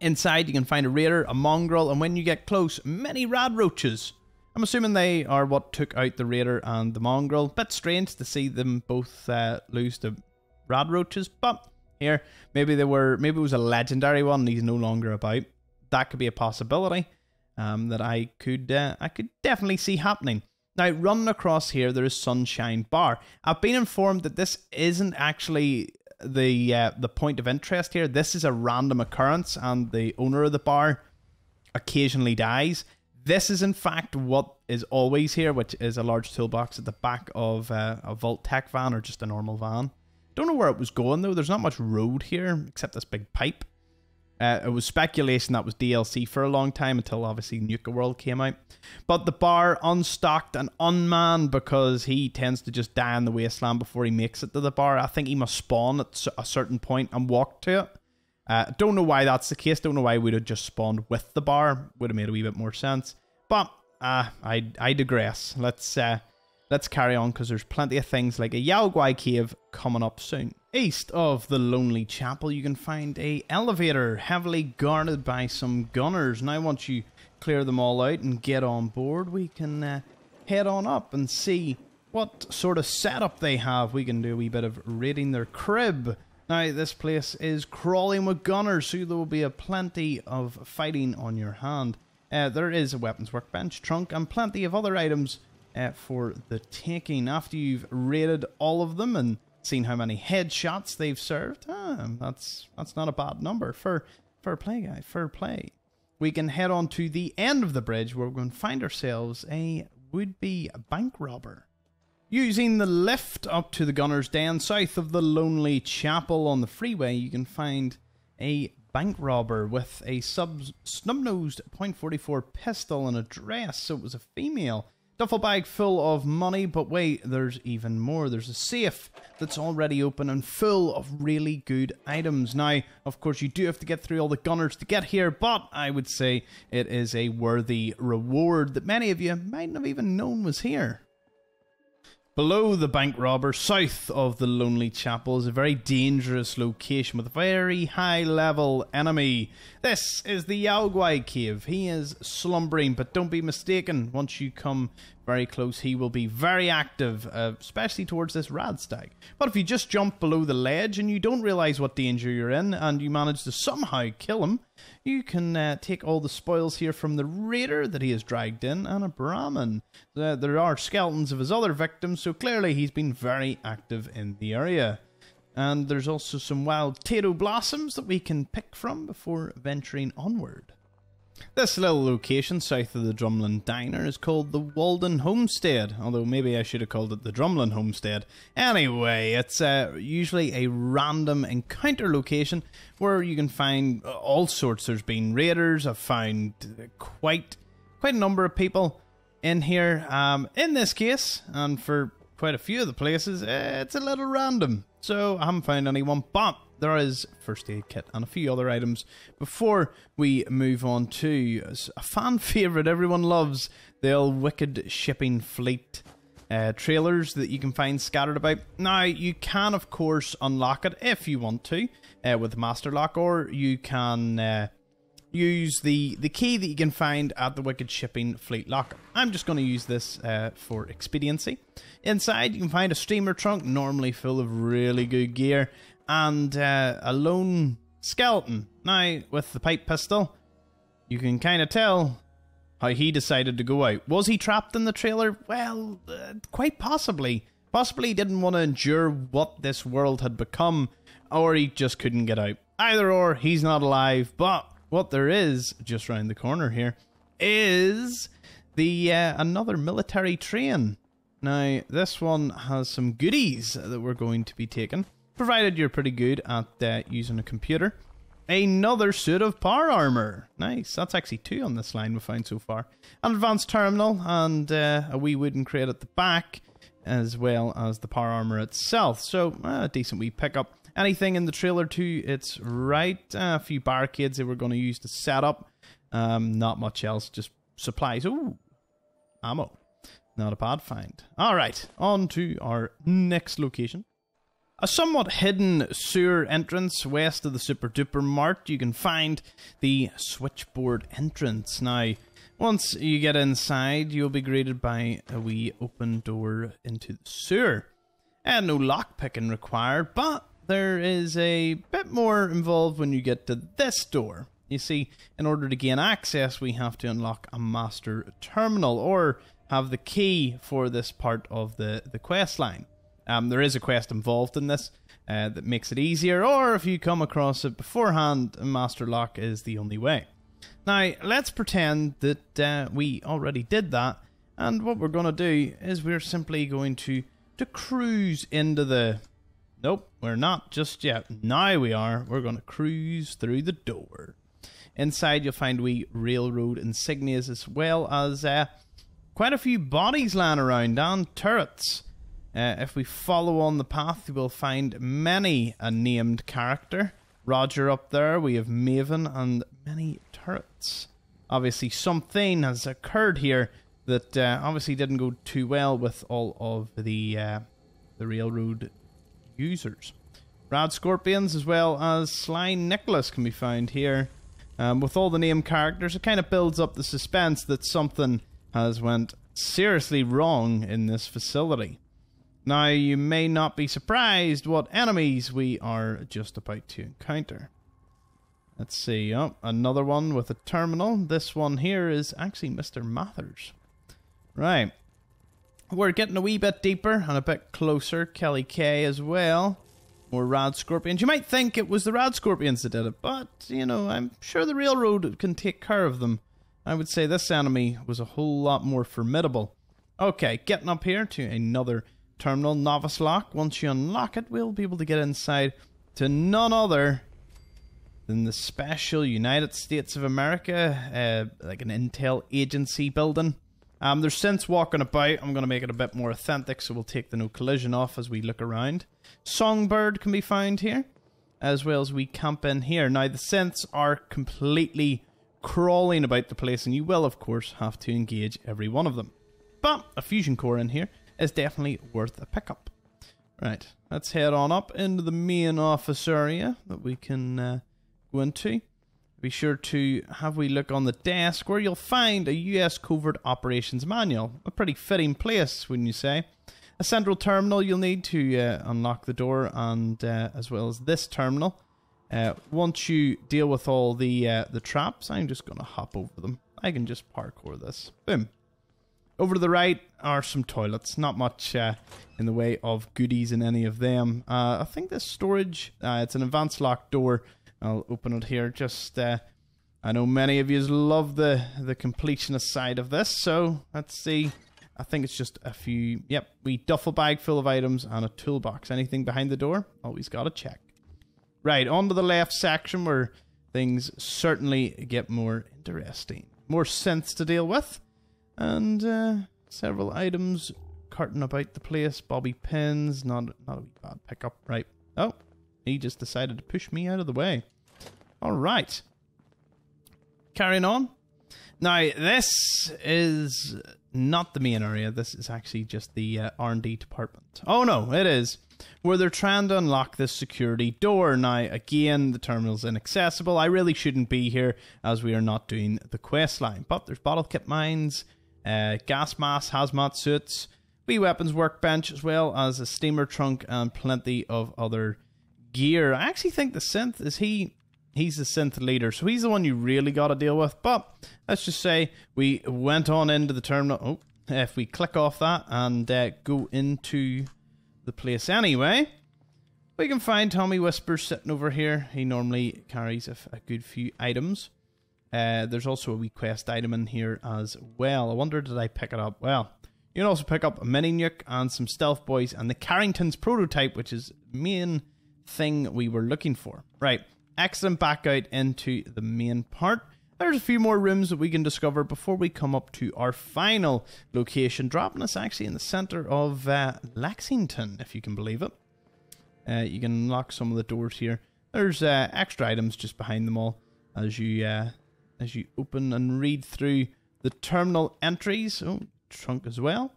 Inside, you can find a raider, a mongrel, and when you get close, many radroaches. I'm assuming they are what took out the raider and the mongrel. Bit strange to see them both uh, lose to radroaches, but here, maybe they were, maybe it was a legendary one. And he's no longer about. That could be a possibility um, that I could, uh, I could definitely see happening. Now, running across here, there is Sunshine Bar. I've been informed that this isn't actually the uh, the point of interest here. This is a random occurrence, and the owner of the bar occasionally dies. This is in fact what is always here, which is a large toolbox at the back of uh, a Vault-Tec van or just a normal van. Don't know where it was going though. There's not much road here except this big pipe. Uh, it was speculation that was DLC for a long time until obviously Nuka World came out. But the bar unstocked and unmanned because he tends to just die in the wasteland before he makes it to the bar. I think he must spawn at a certain point and walk to it. Uh, don't know why that's the case. Don't know why we'd have just spawned with the bar. Would have made a wee bit more sense. But uh, I I digress. Let's uh, let's carry on because there's plenty of things like a Yao Guai cave coming up soon. East of the Lonely Chapel, you can find a elevator heavily guarded by some gunners. Now, once you clear them all out and get on board, we can uh, head on up and see what sort of setup they have. We can do a wee bit of raiding their crib. Now, this place is crawling with gunners, so there will be a plenty of fighting on your hand. Uh, there is a weapons workbench, trunk, and plenty of other items uh, for the taking. After you've raided all of them and seen how many headshots they've served. Ah, that's that's not a bad number. for for play, guy. Fair play. We can head on to the end of the bridge where we're going to find ourselves a would-be bank robber. Using the lift up to the gunner's den south of the Lonely Chapel on the freeway, you can find a bank robber with a sub snub-nosed .44 pistol and a dress. So it was a female Duffel bag full of money, but wait, there's even more. There's a safe that's already open and full of really good items. Now, of course, you do have to get through all the gunners to get here, but I would say it is a worthy reward that many of you might not have even known was here. Below the bank robber, south of the Lonely Chapel, is a very dangerous location with a very high level enemy. This is the Yao Guai Cave. He is slumbering, but don't be mistaken. Once you come very close, he will be very active, uh, especially towards this rad stag. But if you just jump below the ledge and you don't realize what danger you're in, and you manage to somehow kill him, you can uh, take all the spoils here from the raider that he has dragged in and a Brahmin. Uh, there are skeletons of his other victims, so clearly he's been very active in the area. And there's also some wild tato blossoms that we can pick from before venturing onward. This little location south of the Drumlin Diner is called the Walden Homestead, although maybe I should have called it the Drumlin Homestead. Anyway, it's uh, usually a random encounter location where you can find all sorts. There's been raiders, I've found quite quite a number of people in here. Um, in this case, and for quite a few of the places, it's a little random. So I haven't found anyone, but there is first aid kit and a few other items. Before we move on to a fan favorite everyone loves the old wicked shipping fleet. Uh, trailers that you can find scattered about. Now, you can, of course, unlock it if you want to uh, with Master Lock, or you can uh, use the, the key that you can find at the Wicked Shipping Fleet Locker. I'm just going to use this uh, for expediency. Inside, you can find a steamer trunk, normally full of really good gear, and uh, a lone skeleton. Now, with the pipe pistol, you can kind of tell how he decided to go out. Was he trapped in the trailer? Well, uh, quite possibly. Possibly he didn't want to endure what this world had become, or he just couldn't get out. Either or, he's not alive, but what there is just round the corner here is the uh, another military train. Now, this one has some goodies that we're going to be taking, provided you're pretty good at uh, using a computer. Another suit of power armor. Nice. That's actually two on this line we've found so far. An advanced terminal and uh, a wee wooden crate at the back, as well as the power armor itself. So, uh, a decent wee pickup. Anything in the trailer too, it's right. Uh, a few barricades that we're going to use to set up. Um, not much else, just supplies. Ooh, ammo. Not a bad find. Alright, on to our next location. A somewhat hidden sewer entrance west of the Super Duper Mart. You can find the switchboard entrance. Now, once you get inside, you'll be greeted by a wee open door into the sewer. And no lockpicking required, but there is a bit more involved when you get to this door. You see, in order to gain access, we have to unlock a master terminal or have the key for this part of the, the quest line. Um, there is a quest involved in this uh, that makes it easier, or if you come across it beforehand, master lock is the only way. Now, let's pretend that uh, we already did that, and what we're going to do is we're simply going to, to cruise into the Nope, we're not just yet. Now we are. We're going to cruise through the door. Inside, you'll find we railroad insignias as well as uh, quite a few bodies lying around and turrets. Uh, if we follow on the path, we'll find many a named character. Roger up there, we have Maven and many turrets. Obviously, something has occurred here that uh, obviously didn't go too well with all of the uh, the railroad users. Rad Scorpions as well as Sly Nicholas can be found here. Um, with all the name characters, it kind of builds up the suspense that something has went seriously wrong in this facility. Now, you may not be surprised what enemies we are just about to encounter. Let's see. Oh, another one with a terminal. This one here is actually Mr. Mathers. Right. We're getting a wee bit deeper and a bit closer. Kelly K as well. More Rad Scorpions. You might think it was the Rad Scorpions that did it, but, you know, I'm sure the Railroad can take care of them. I would say this enemy was a whole lot more formidable. Okay, getting up here to another terminal, Novice Lock. Once you unlock it, we'll be able to get inside to none other than the special United States of America, uh, like an intel agency building. Um, there's synths walking about. I'm going to make it a bit more authentic, so we'll take the no collision off as we look around. Songbird can be found here, as well as we camp in here. Now, the synths are completely crawling about the place, and you will, of course, have to engage every one of them. But a fusion core in here is definitely worth a pickup. Right, let's head on up into the main office area that we can uh, go into be sure to have we look on the desk where you'll find a US Covert Operations Manual. A pretty fitting place, wouldn't you say? A central terminal you'll need to uh, unlock the door, and uh, as well as this terminal. Uh, once you deal with all the uh, the traps, I'm just going to hop over them. I can just parkour this. Boom. Over to the right are some toilets. Not much uh, in the way of goodies in any of them. Uh, I think this storage, it's an advanced lock door I'll open it here. Just uh, I know many of you love the the completionist side of this, so let's see. I think it's just a few. Yep, we duffel bag full of items and a toolbox. Anything behind the door? Always got to check. Right, on to the left section where things certainly get more interesting. More synths to deal with, and uh, several items carting about the place. Bobby pins, not not a bad pickup. Right. Oh, he just decided to push me out of the way. All right. Carrying on. Now, this is not the main area. This is actually just the uh, R&D department. Oh no, it is. Where they're trying to unlock this security door. Now, again, the terminal's inaccessible. I really shouldn't be here as we are not doing the quest line. But there's bottlecap mines, uh, gas mask, hazmat suits, wee weapons workbench, as well as a steamer trunk and plenty of other gear. I actually think the synth is he he's the synth leader, so he's the one you really got to deal with. But let's just say we went on into the terminal. Oh, if we click off that and uh, go into the place anyway, we can find Tommy Whisper sitting over here. He normally carries a, a good few items. Uh, there's also a wee quest item in here as well. I wonder did I pick it up? Well, you can also pick up a mini nuke and some stealth boys and the Carrington's prototype, which is main thing we were looking for. Right, excellent back out into the main part. There's a few more rooms that we can discover before we come up to our final location, dropping us actually in the center of uh, Lexington, if you can believe it. Uh, you can unlock some of the doors here. There's uh, extra items just behind them all as you uh, as you open and read through the terminal entries. Oh, trunk as well.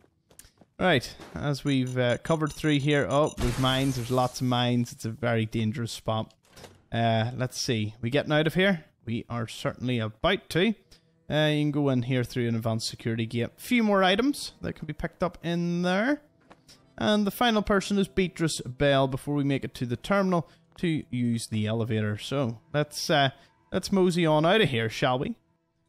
Right, as we've uh, covered through here. Oh, there's mines. There's lots of mines. It's a very dangerous spot. Uh, let's see. We getting out of here? we are certainly about to. Uh, you can go in here through an advanced security gate. A few more items that can be picked up in there. And the final person is Beatrice Bell before we make it to the terminal to use the elevator. So let's uh, let's mosey on out of here, shall we?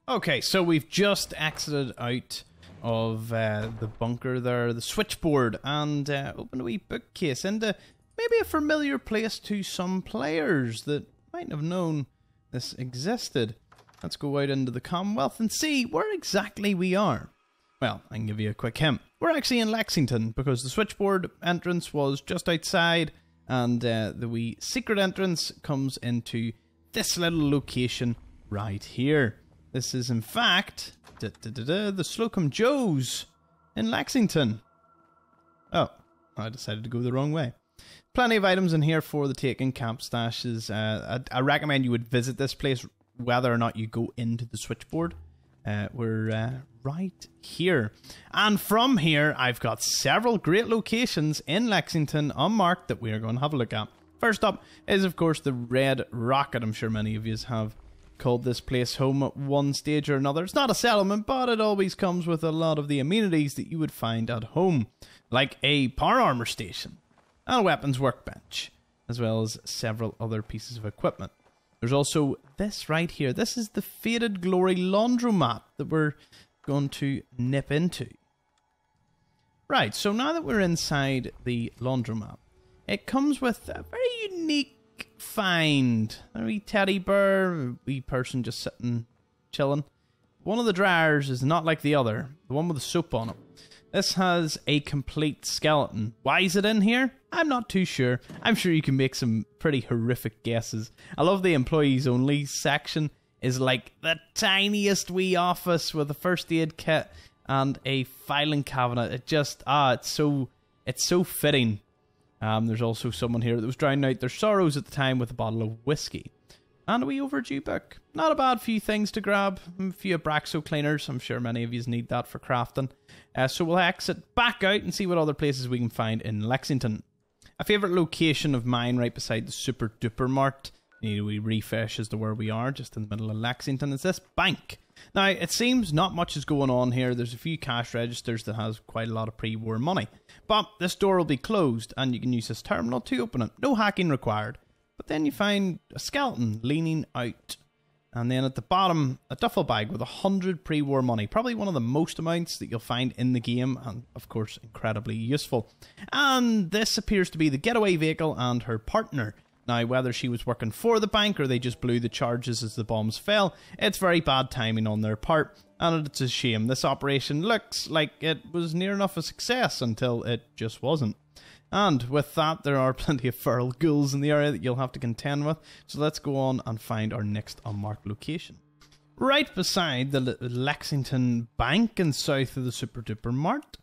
Okay, so we've just exited out of uh, the bunker there, the switchboard, and uh, opened a wee bookcase into maybe a familiar place to some players that might have known this existed. Let's go out into the Commonwealth and see where exactly we are. Well, I can give you a quick hint. We're actually in Lexington because the switchboard entrance was just outside, and uh, the wee secret entrance comes into this little location right here. This is, in fact, da, da, da, the Slocum's Joe in Lexington. Oh, I decided to go the wrong way plenty of items in here for the taking camp stashes. Uh, I, I, recommend you would visit this place whether or not you go into the switchboard. Uh, we're uh, right here. And from here, I've got several great locations in Lexington unmarked that we are going to have a look at. First up is, of course, the Red Rocket. I'm sure many of you have called this place home at one stage or another. It's not a settlement, but it always comes with a lot of the amenities that you would find at home, like a power armor station and a weapons workbench, as well as several other pieces of equipment. There's also this right here. This is the Faded Glory laundromat that we're going to nip into. Right, so now that we're inside the laundromat, it comes with a very unique find. A wee teddy bear, a wee person just sitting, chilling. One of the dryers is not like the other, the one with the soap on it. This has a complete skeleton. Why is it in here? I'm not too sure. I'm sure you can make some pretty horrific guesses. I love the employees only section is like the tiniest wee office with a first aid kit and a filing cabinet. It just ah, it's so it's so fitting. Um, there's also someone here that was drowning out their sorrows at the time with a bottle of whiskey. And a wee overdue book. Not a bad few things to grab. A few Abraxo cleaners. I'm sure many of you need that for crafting. Uh, so we'll exit back out and see what other places we can find in Lexington. A favourite location of mine right beside the Super Duper Mart. Need a wee refresh as to where we are, just in the middle of Lexington, is this bank. Now, it seems not much is going on here. There's a few cash registers that has quite a lot of pre-war money. But this door will be closed and you can use this terminal to open it. No hacking required. But then you find a skeleton leaning out. And then at the bottom, a duffel bag with a hundred pre-war money. Probably one of the most amounts that you'll find in the game, and of course, incredibly useful. And this appears to be the getaway vehicle and her partner. Now, whether she was working for the bank or they just blew the charges as the bombs fell, it's very bad timing on their part, and it's a shame. This operation looks like it was near enough a success until it just wasn't. And with that, there are plenty of feral ghouls in the area that you'll have to contend with. So let's go on and find our next unmarked location. Right beside the Lexington Bank and south of the Super Duper Mart,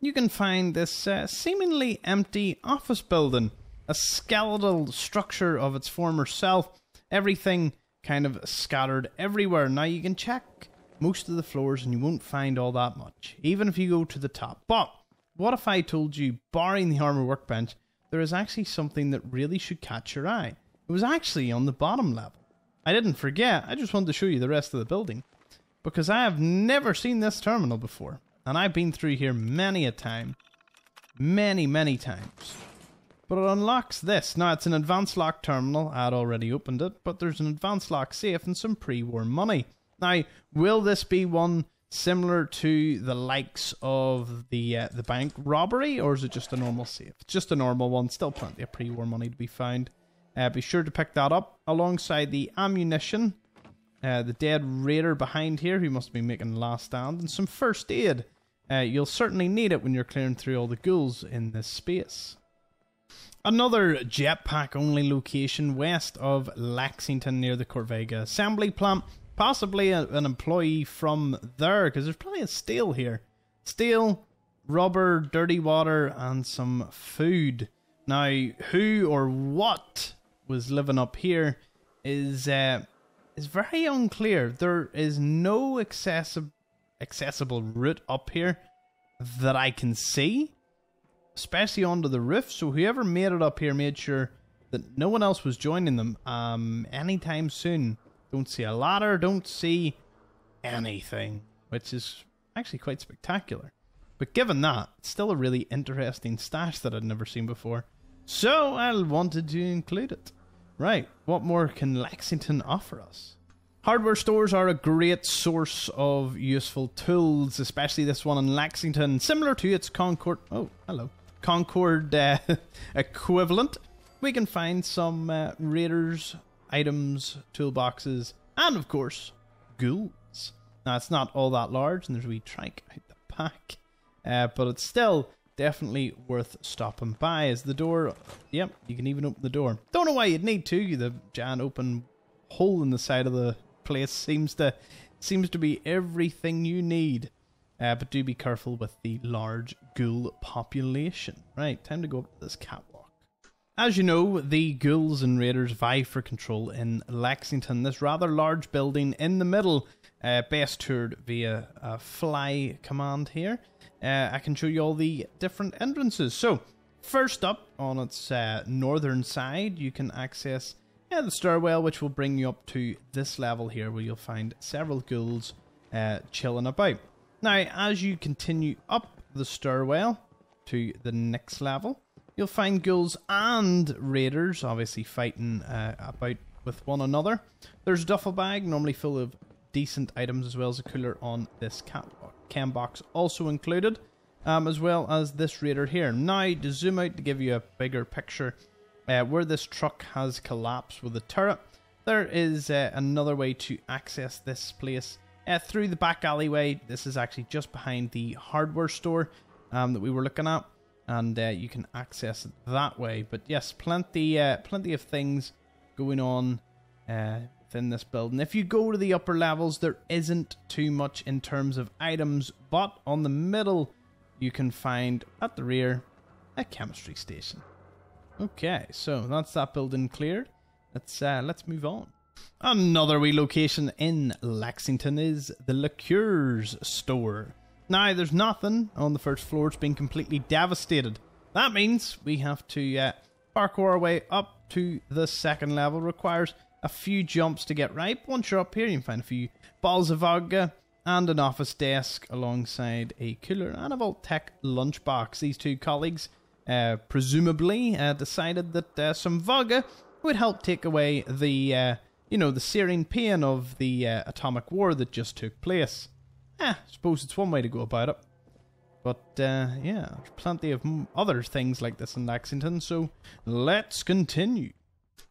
you can find this uh, seemingly empty office building, a skeletal structure of its former self. Everything kind of scattered everywhere. Now you can check most of the floors and you won't find all that much, even if you go to the top. But what if I told you, barring the armor workbench, there is actually something that really should catch your eye? It was actually on the bottom level. I didn't forget, I just wanted to show you the rest of the building. Because I have never seen this terminal before. And I've been through here many a time. Many, many times. But it unlocks this. Now, it's an advanced lock terminal. I'd already opened it. But there's an advanced lock safe and some pre-war money. Now, will this be one similar to the likes of the uh, the bank robbery, or is it just a normal safe? It's just a normal one. Still plenty of pre-war money to be found. Uh, be sure to pick that up alongside the ammunition uh, the dead raider behind here who must be making last stand, and some first aid. Uh, you'll certainly need it when you're clearing through all the ghouls in this space. Another jetpack only location west of Lexington near the Corvega assembly plant. Possibly a, an employee from there, because there's plenty of steel here. Steel, rubber, dirty water, and some food. Now, who or what was living up here is uh, is very unclear. There is no accessible accessible route up here that I can see, especially onto the roof. So whoever made it up here made sure that no one else was joining them um, anytime soon. Don't see a ladder, don't see anything, which is actually quite spectacular. But given that, it's still a really interesting stash that I'd never seen before. So I wanted to include it. Right, what more can Lexington offer us? Hardware stores are a great source of useful tools, especially this one in Lexington, similar to its Concord. Oh, hello. Concord uh, equivalent. We can find some uh, Raiders items, toolboxes, and of course, ghouls. Now, it's not all that large, and there's a wee trike out the back, uh, but it's still definitely worth stopping by. As the door, yep, you can even open the door. Don't know why you'd need to. You the giant open hole in the side of the place seems to seems to be everything you need. Uh, but do be careful with the large ghoul population. Right, time to go up to this catwalk. As you know, the ghouls and raiders vie for control in Lexington. This rather large building in the middle, uh, best toured via a fly command here. Uh, I can show you all the different entrances. So, first up on its uh, northern side, you can access yeah, the stairwell, which will bring you up to this level here, where you'll find several ghouls uh, chilling about. Now, as you continue up the stairwell to the next level, you'll find ghouls and raiders, obviously fighting uh, about with one another. There's a duffel bag, normally full of decent items, as well as a cooler on this. Chem box also included, um, as well as this raider here. Now, to zoom out to give you a bigger picture uh, where this truck has collapsed with the turret, there is uh, another way to access this place uh, through the back alleyway. This is actually just behind the hardware store um, that we were looking at, and uh, you can access it that way. But yes, plenty, uh, plenty of things going on uh, within this building. If you go to the upper levels, there isn't too much in terms of items, but on the middle, you can find at the rear a chemistry station. Okay, so that's that building cleared. Let's uh, let's move on. Another relocation in Lexington is the Liqueurs store. Now, there's nothing on the first floor. It's been completely devastated. That means we have to uh, parkour our way up to the second level. Requires a few jumps to get right. Once you're up here, you can find a few balls of vodka and an office desk alongside a cooler and a Vault-Tec lunchbox. These two colleagues uh, presumably uh, decided that uh, some vodka would help take away the, uh, you know, the searing pain of the uh, atomic war that just took place. Eh, suppose it's one way to go about it. But uh, yeah, there's plenty of other things like this in Lexington, so let's continue.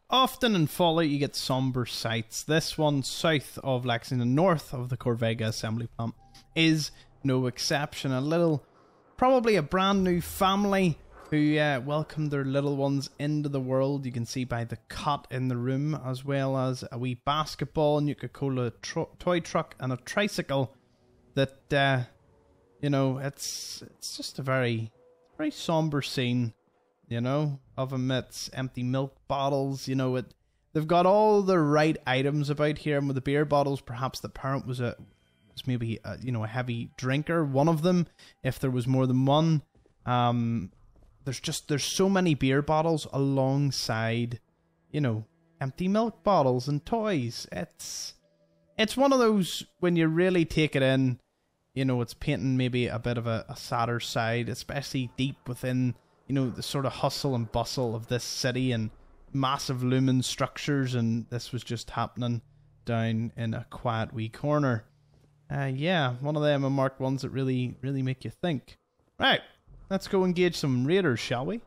Often in Fallout, you get somber sights. This one, south of Lexington, north of the Corvega assembly plant, is no exception. A little, probably a brand new family who uh, welcomed their little ones into the world. You can see by the cut in the room, as well as a wee basketball, Nuka Cola toy truck, and a tricycle. That uh, you know, it's it's just a very very somber scene. You know, of amidst empty milk bottles. You know, it they've got all the right items about here. And with the beer bottles, perhaps the parent was a was maybe a, you know a heavy drinker. One of them, if there was more than one. Um, there's just there's so many beer bottles alongside, you know, empty milk bottles and toys. It's it's one of those when you really take it in, you know, it's painting maybe a bit of a, a sadder side, especially deep within, you know, the sort of hustle and bustle of this city and massive lumen structures and this was just happening down in a quiet wee corner. Uh, yeah, one of them marked ones that really, really make you think. Right, Let's go engage some raiders, shall we?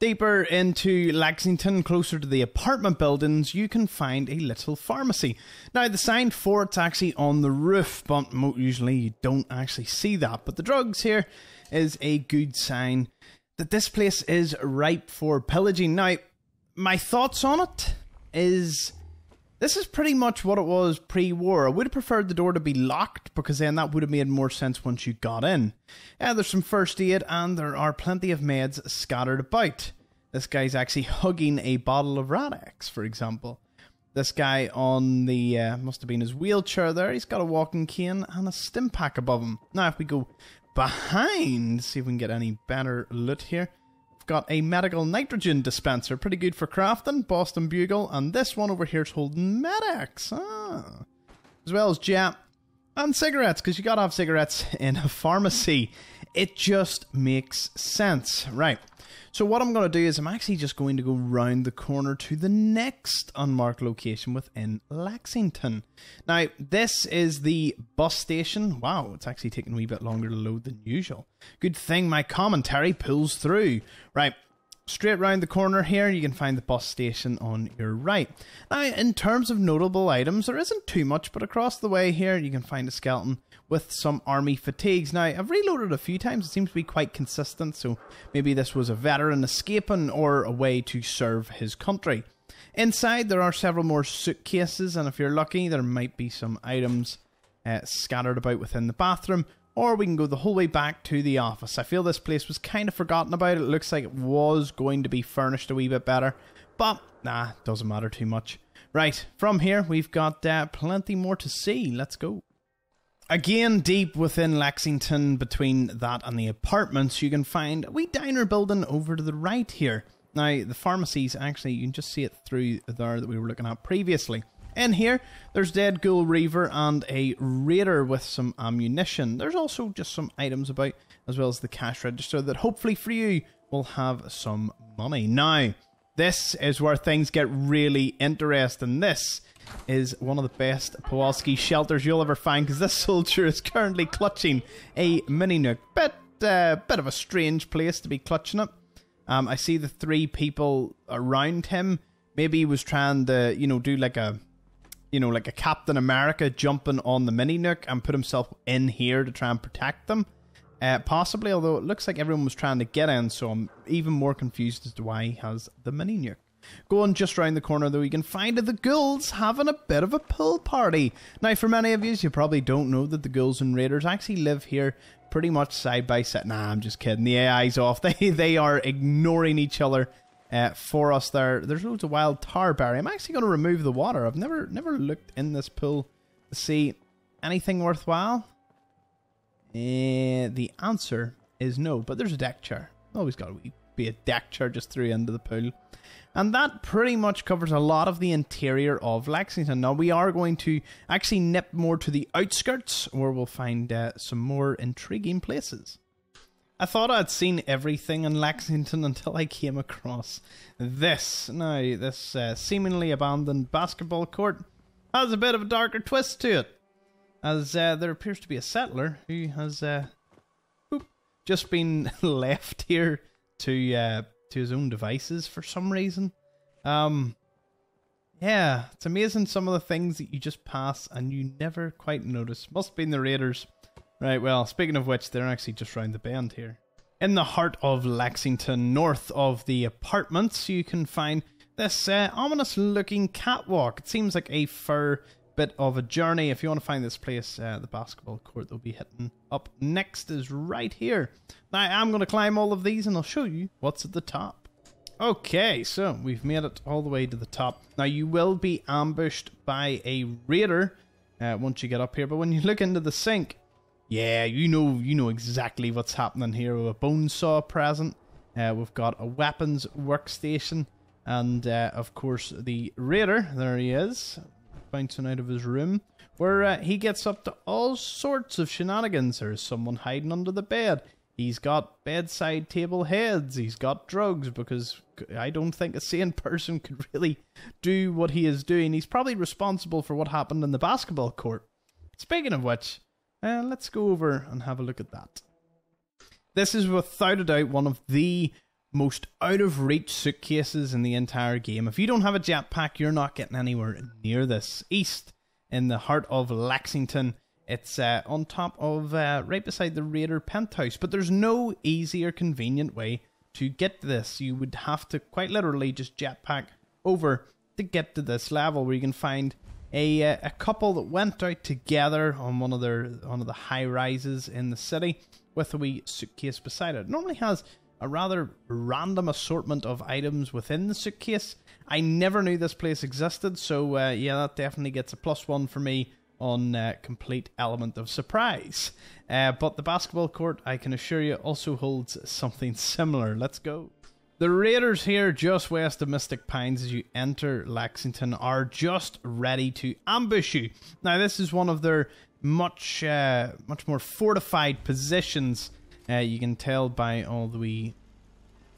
Deeper into Lexington, closer to the apartment buildings, you can find a little pharmacy. Now, the sign for it's actually on the roof, but usually you don't actually see that. But the drugs here is a good sign that this place is ripe for pillaging. Now, my thoughts on it is this is pretty much what it was pre war. I would have preferred the door to be locked because then that would have made more sense once you got in. Uh, there's some first aid and there are plenty of meds scattered about. This guy's actually hugging a bottle of Rad-X, for example. This guy on the, uh, must have been his wheelchair there, he's got a walking cane and a stim pack above him. Now, if we go behind, see if we can get any better loot here got a medical nitrogen dispenser, pretty good for crafting, Boston Bugle, and this one over here is holding Med-X, ah. as well as Jet and cigarettes, because you gotta have cigarettes in a pharmacy. It just makes sense. Right. So what I'm going to do is I'm actually just going to go round the corner to the next unmarked location within Lexington. Now, this is the bus station. Wow, it's actually taking a wee bit longer to load than usual. Good thing my commentary pulls through. Right, Straight round the corner here, you can find the bus station on your right. Now, in terms of notable items, there isn't too much, but across the way here, you can find a skeleton with some army fatigues. Now, I've reloaded a few times, it seems to be quite consistent, so maybe this was a veteran escaping or a way to serve his country. Inside, there are several more suitcases, and if you're lucky, there might be some items uh, scattered about within the bathroom or we can go the whole way back to the office. I feel this place was kind of forgotten about. It looks like it was going to be furnished a wee bit better, but nah, doesn't matter too much. Right, from here we've got uh, plenty more to see. Let's go. Again, deep within Lexington, between that and the apartments, you can find a wee diner building over to the right here. Now, the pharmacies, actually, you can just see it through there that we were looking at previously. In here, there's Dead Ghoul Reaver and a Raider with some ammunition. There's also just some items about, as well as the cash register that hopefully for you will have some money. Now, this is where things get really interesting. This is one of the best Pulowski shelters you'll ever find because this soldier is currently clutching a mini nuke. Bit, uh, bit of a strange place to be clutching it. Um, I see the three people around him. Maybe he was trying to, you know, do like a you know, like a Captain America jumping on the mini nuke and put himself in here to try and protect them. Uh, possibly, although it looks like everyone was trying to get in, so I'm even more confused as to why he has the mini nuke. Going just round the corner, though, you can find the ghouls having a bit of a pool party. Now, for many of you, you probably don't know that the ghouls and raiders actually live here pretty much side by side. Nah, I'm just kidding. The AI's off. They they are ignoring each other uh, for us there. There's loads of wild tar berry. I'm actually going to remove the water. I've never never looked in this pool to see anything worthwhile. Uh, the answer is no, but there's a deck chair. Always got to be a deck chair just through into the pool. And that pretty much covers a lot of the interior of Lexington. Now, we are going to actually nip more to the outskirts where we'll find uh, some more intriguing places. I thought I'd seen everything in Lexington until I came across this. Now, this uh, seemingly abandoned basketball court has a bit of a darker twist to it, as uh, there appears to be a settler who has uh, just been left here to uh, to his own devices for some reason. Um, yeah, it's amazing some of the things that you just pass and you never quite notice. Must be been the Raiders Right, well, speaking of which, they're actually just round the bend here. In the heart of Lexington, north of the apartments, you can find this uh, ominous looking catwalk. It seems like a fur bit of a journey. If you want to find this place, uh, the basketball court they'll be hitting up next is right here. Now, I'm going to climb all of these and I'll show you what's at the top. Okay, so we've made it all the way to the top. Now, you will be ambushed by a raider uh, once you get up here, but when you look into the sink, yeah, you know, you know exactly what's happening here. With a bone saw present, uh, we've got a weapons workstation, and uh, of course the raider. There he is, bouncing out of his room, where uh, he gets up to all sorts of shenanigans. There's someone hiding under the bed. He's got bedside table heads. He's got drugs because I don't think a sane person could really do what he is doing. He's probably responsible for what happened in the basketball court. Speaking of which, uh, let's go over and have a look at that. This is without a doubt one of the most out of reach suitcases in the entire game. If you don't have a jetpack, you're not getting anywhere near this. East, in the heart of Lexington, it's uh, on top of, uh, right beside the Raider penthouse. But there's no easy or convenient way to get to this. You would have to quite literally just jetpack over to get to this level where you can find a uh, a couple that went out together on one of their one of the high rises in the city with a wee suitcase beside it. it normally has a rather random assortment of items within the suitcase. I never knew this place existed, so uh, yeah, that definitely gets a plus one for me on uh, complete element of surprise. Uh, but the basketball court, I can assure you, also holds something similar. Let's go. The Raiders here, just west of Mystic Pines, as you enter Lexington, are just ready to ambush you. Now, this is one of their much, uh, much more fortified positions. Uh, you can tell by all the wee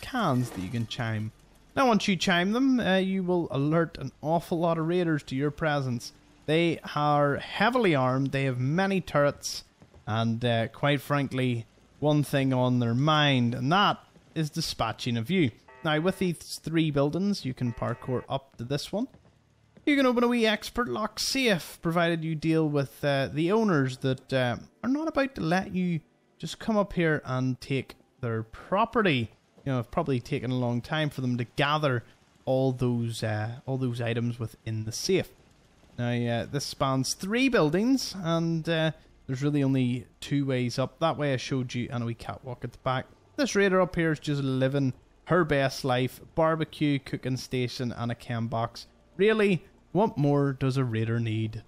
cans that you can chime. Now, once you chime them, uh, you will alert an awful lot of raiders to your presence. They are heavily armed. They have many turrets, and uh, quite frankly, one thing on their mind, and that is dispatching of you. Now, with these three buildings, you can parkour up to this one. You can open a wee expert lock safe, provided you deal with uh, the owners that uh, are not about to let you just come up here and take their property. You know, it's probably taken a long time for them to gather all those uh, all those items within the safe. Now, uh, this spans three buildings, and uh, there's really only two ways up. That way I showed you, and a wee catwalk at the back. This raider up here is just living her best life, barbecue, cooking station, and a chem box. Really, what more does a raider need?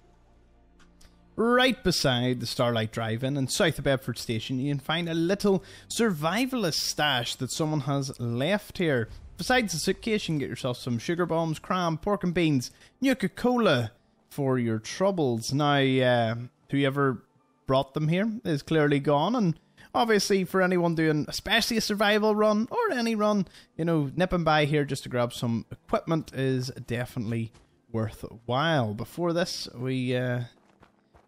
Right beside the Starlight Drive-In and south of Bedford Station, you can find a little survivalist stash that someone has left here. Besides the suitcase, you can get yourself some sugar bombs, cram, pork and beans, Nuka-Cola for your troubles. Now, uh, whoever brought them here is clearly gone, and obviously for anyone doing especially a survival run or any run, you know, nipping by here just to grab some equipment is definitely worthwhile. Before this, we uh,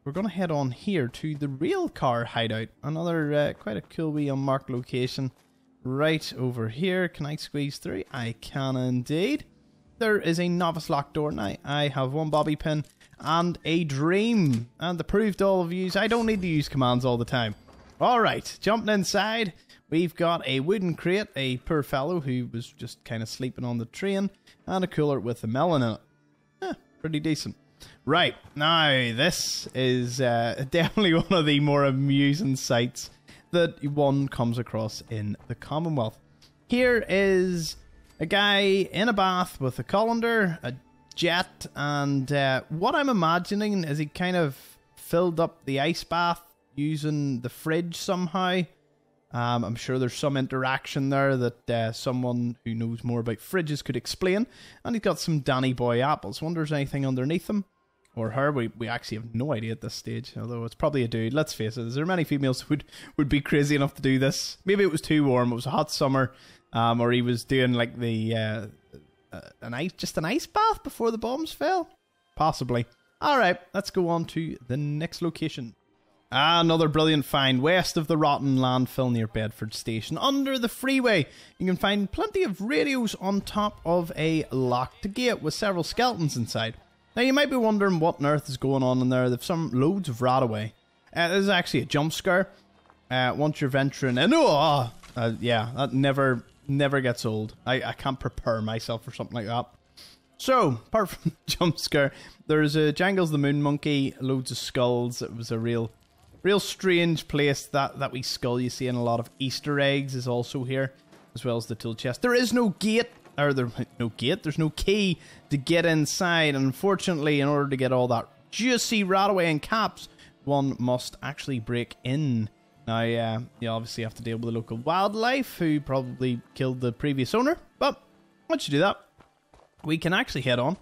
we're gonna head on here to the real car hideout. Another uh, quite a cool wee unmarked location right over here. Can I squeeze through? I can indeed. There is a novice lock door now. I have one bobby pin and a dream. And the to all of you, I don't need to use commands all the time. Alright, jumping inside, we've got a wooden crate, a poor fellow who was just kind of sleeping on the train, and a cooler with a melon in it. Eh, pretty decent. Right, now this is uh, definitely one of the more amusing sights that one comes across in the Commonwealth. Here is a guy in a bath with a colander, a jet, and uh, what I'm imagining is he kind of filled up the ice bath using the fridge somehow. Um, I'm sure there's some interaction there that uh, someone who knows more about fridges could explain. And he's got some Dandy Boy apples. Wonder if there's anything underneath them. Or her. We, we actually have no idea at this stage. Although it's probably a dude. Let's face it. Is there many females who would, would be crazy enough to do this? Maybe it was too warm. It was a hot summer. Um, or he was doing like the uh, uh, an ice, just an ice bath before the bombs fell. Possibly. All right, let's go on to the next location. Ah, another brilliant find west of the rotten landfill near Bedford Station. Under the freeway, you can find plenty of radios on top of a locked gate with several skeletons inside. Now, you might be wondering what on earth is going on in there. They've some loads of RadAway. Uh, this is actually a jump scare. Uh, once you're venturing in, oh, uh, yeah, that never, never gets old. I, I can't prepare myself for something like that. So, apart from jump scare, there's a Jangles the Moon Monkey, loads of skulls. It was a real Real strange place that, that we skull you see in a lot of Easter eggs is also here, as well as the tool chest. There is no gate, or there no gate, there's no key to get inside. Unfortunately, in order to get all that juicy RadAway and caps, one must actually break in. Now, uh, you obviously have to deal with the local wildlife, who probably killed the previous owner, but once you do that, we can actually head on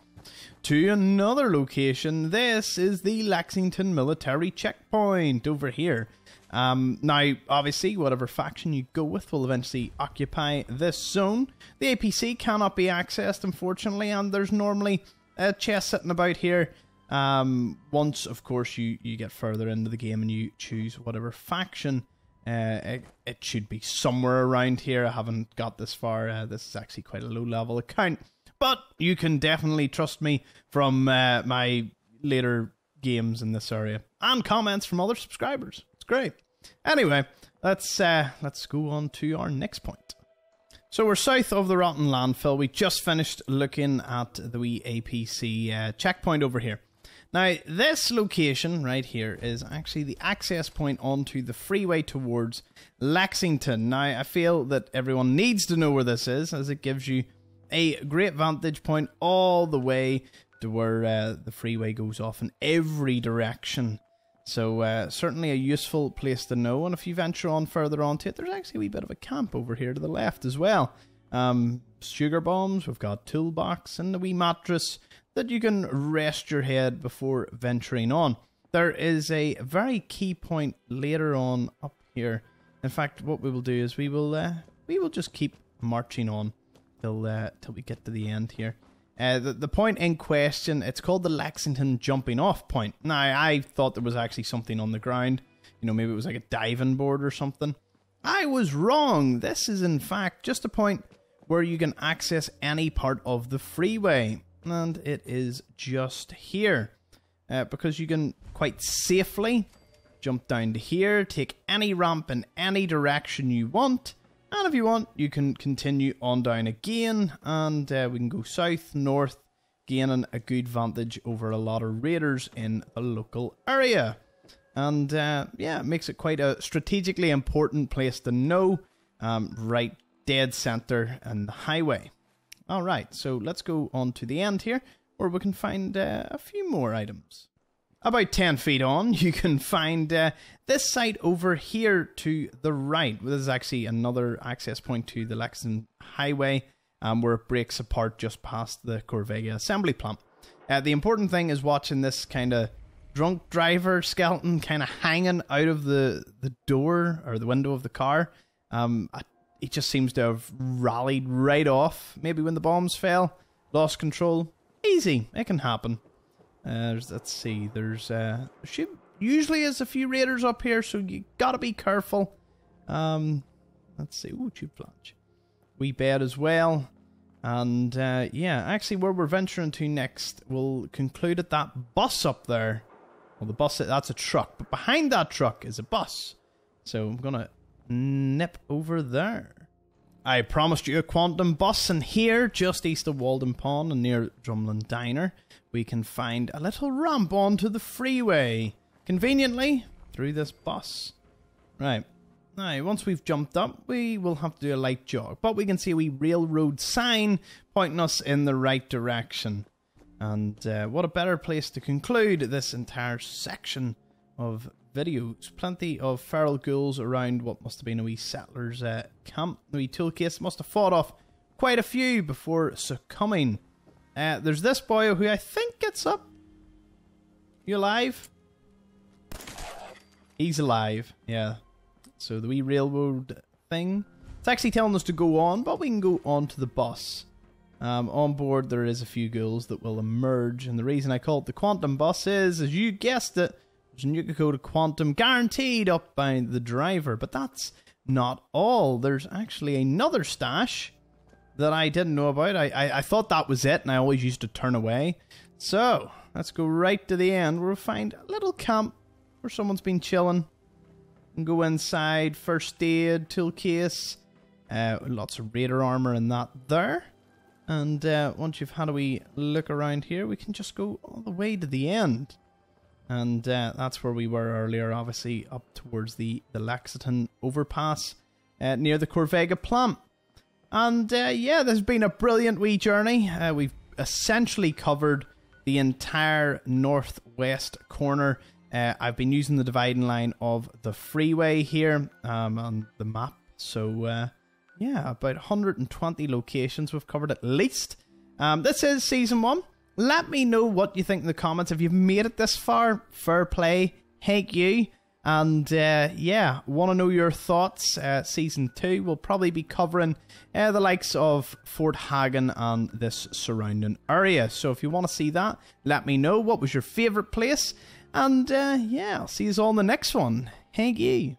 to another location. This is the Lexington Military Checkpoint over here. Um, now, obviously, whatever faction you go with will eventually occupy this zone. The APC cannot be accessed, unfortunately, and there's normally a chest sitting about here. Um, once, of course, you, you get further into the game and you choose whatever faction Uh, it, it, should be somewhere around here. I haven't got this far. Uh, this is actually quite a low level account. But you can definitely trust me from uh, my later games in this area and comments from other subscribers. It's great. Anyway, let's uh, let's go on to our next point. So we're south of the Rotten Landfill. We just finished looking at the wee APC uh, checkpoint over here. Now, this location right here is actually the access point onto the freeway towards Lexington. Now, I feel that everyone needs to know where this is, as it gives you a great vantage point all the way to where uh, the freeway goes off in every direction. So, uh, certainly a useful place to know. And if you venture on further onto it, there's actually a wee bit of a camp over here to the left as well. Um, sugar bombs, we've got toolbox, and a wee mattress that you can rest your head before venturing on. There is a very key point later on up here. In fact, what we will do is we will uh, we will just keep marching on till uh, till we get to the end here. Uh, the, the point in question, it's called the Lexington jumping off point. Now, I thought there was actually something on the ground. You know, maybe it was like a diving board or something. I was wrong. This is, in fact, just a point where you can access any part of the freeway and it is just here. Uh, because you can quite safely jump down to here, take any ramp in any direction you want, and if you want, you can continue on down again, and uh, we can go south, north, gaining a good vantage over a lot of raiders in the local area. And uh, yeah, it makes it quite a strategically important place to know, um, right dead center and the highway. All right, so let's go on to the end here, where we can find uh, a few more items. About 10 feet on, you can find uh, this site over here to the right. This is actually another access point to the Lexington Highway, um, where it breaks apart just past the Corvega assembly plant. Uh, the important thing is watching this kind of drunk driver skeleton kind of hanging out of the, the door or the window of the car. Um, he just seems to have rallied right off. Maybe when the bombs fell, lost control. Easy, it can happen. Uh, let's see. There's uh, should, usually is a few raiders up here, so you gotta be careful. Um, let's see. Ooh, tube flange. We bed as well. And uh, yeah, actually, where we're venturing to next, we'll conclude at that bus up there. Well, the bus, that's a truck, but behind that truck is a bus. So I'm gonna nip over there. I promised you a quantum bus, and here, just east of Walden Pond and near Drumlin Diner, we can find a little ramp onto the freeway. Conveniently, through this bus. Right. Now, once we've jumped up, we will have to do a light jog, but we can see a wee railroad sign pointing us in the right direction. And uh, what a better place to conclude this entire section of videos. Plenty of feral ghouls around what must have been a wee settler's uh, camp. The wee toolcase must have fought off quite a few before succumbing. Uh, there's this boy who I think gets up. You alive? He's alive, yeah. So the wee railroad thing. It's actually telling us to go on, but we can go on to the bus. Um, on board, there is a few ghouls that will emerge, and the reason I call it the quantum bus is, as you guessed it, there's a to Quantum guaranteed up by the driver, but that's not all. There's actually another stash that I didn't know about. I, I, I thought that was it, and I always used to turn away. So, let's go right to the end We'll find a little camp where someone's been chilling. And go inside, first aid, tool case, uh, lots of raider armor and that there. And uh, once you've had a wee look around here, we can just go all the way to the end and uh, that's where we were earlier, obviously up towards the, the Lexington overpass uh, near the Corvega plant. And uh, yeah, there's been a brilliant wee journey. Uh, we've essentially covered the entire northwest corner. Uh, I've been using the dividing line of the freeway here um, on the map. So uh, yeah, about 120 locations we've covered at least. Um, this is season one. Let me know what you think in the comments. If you've made it this far, fair play. Thank you. And uh, yeah, want to know your thoughts. Uh, season 2 will probably be covering uh, the likes of Fort Hagen and this surrounding area. So if you want to see that, let me know. What was your favourite place? And uh, yeah, I'll see you all in the next one. Thank you.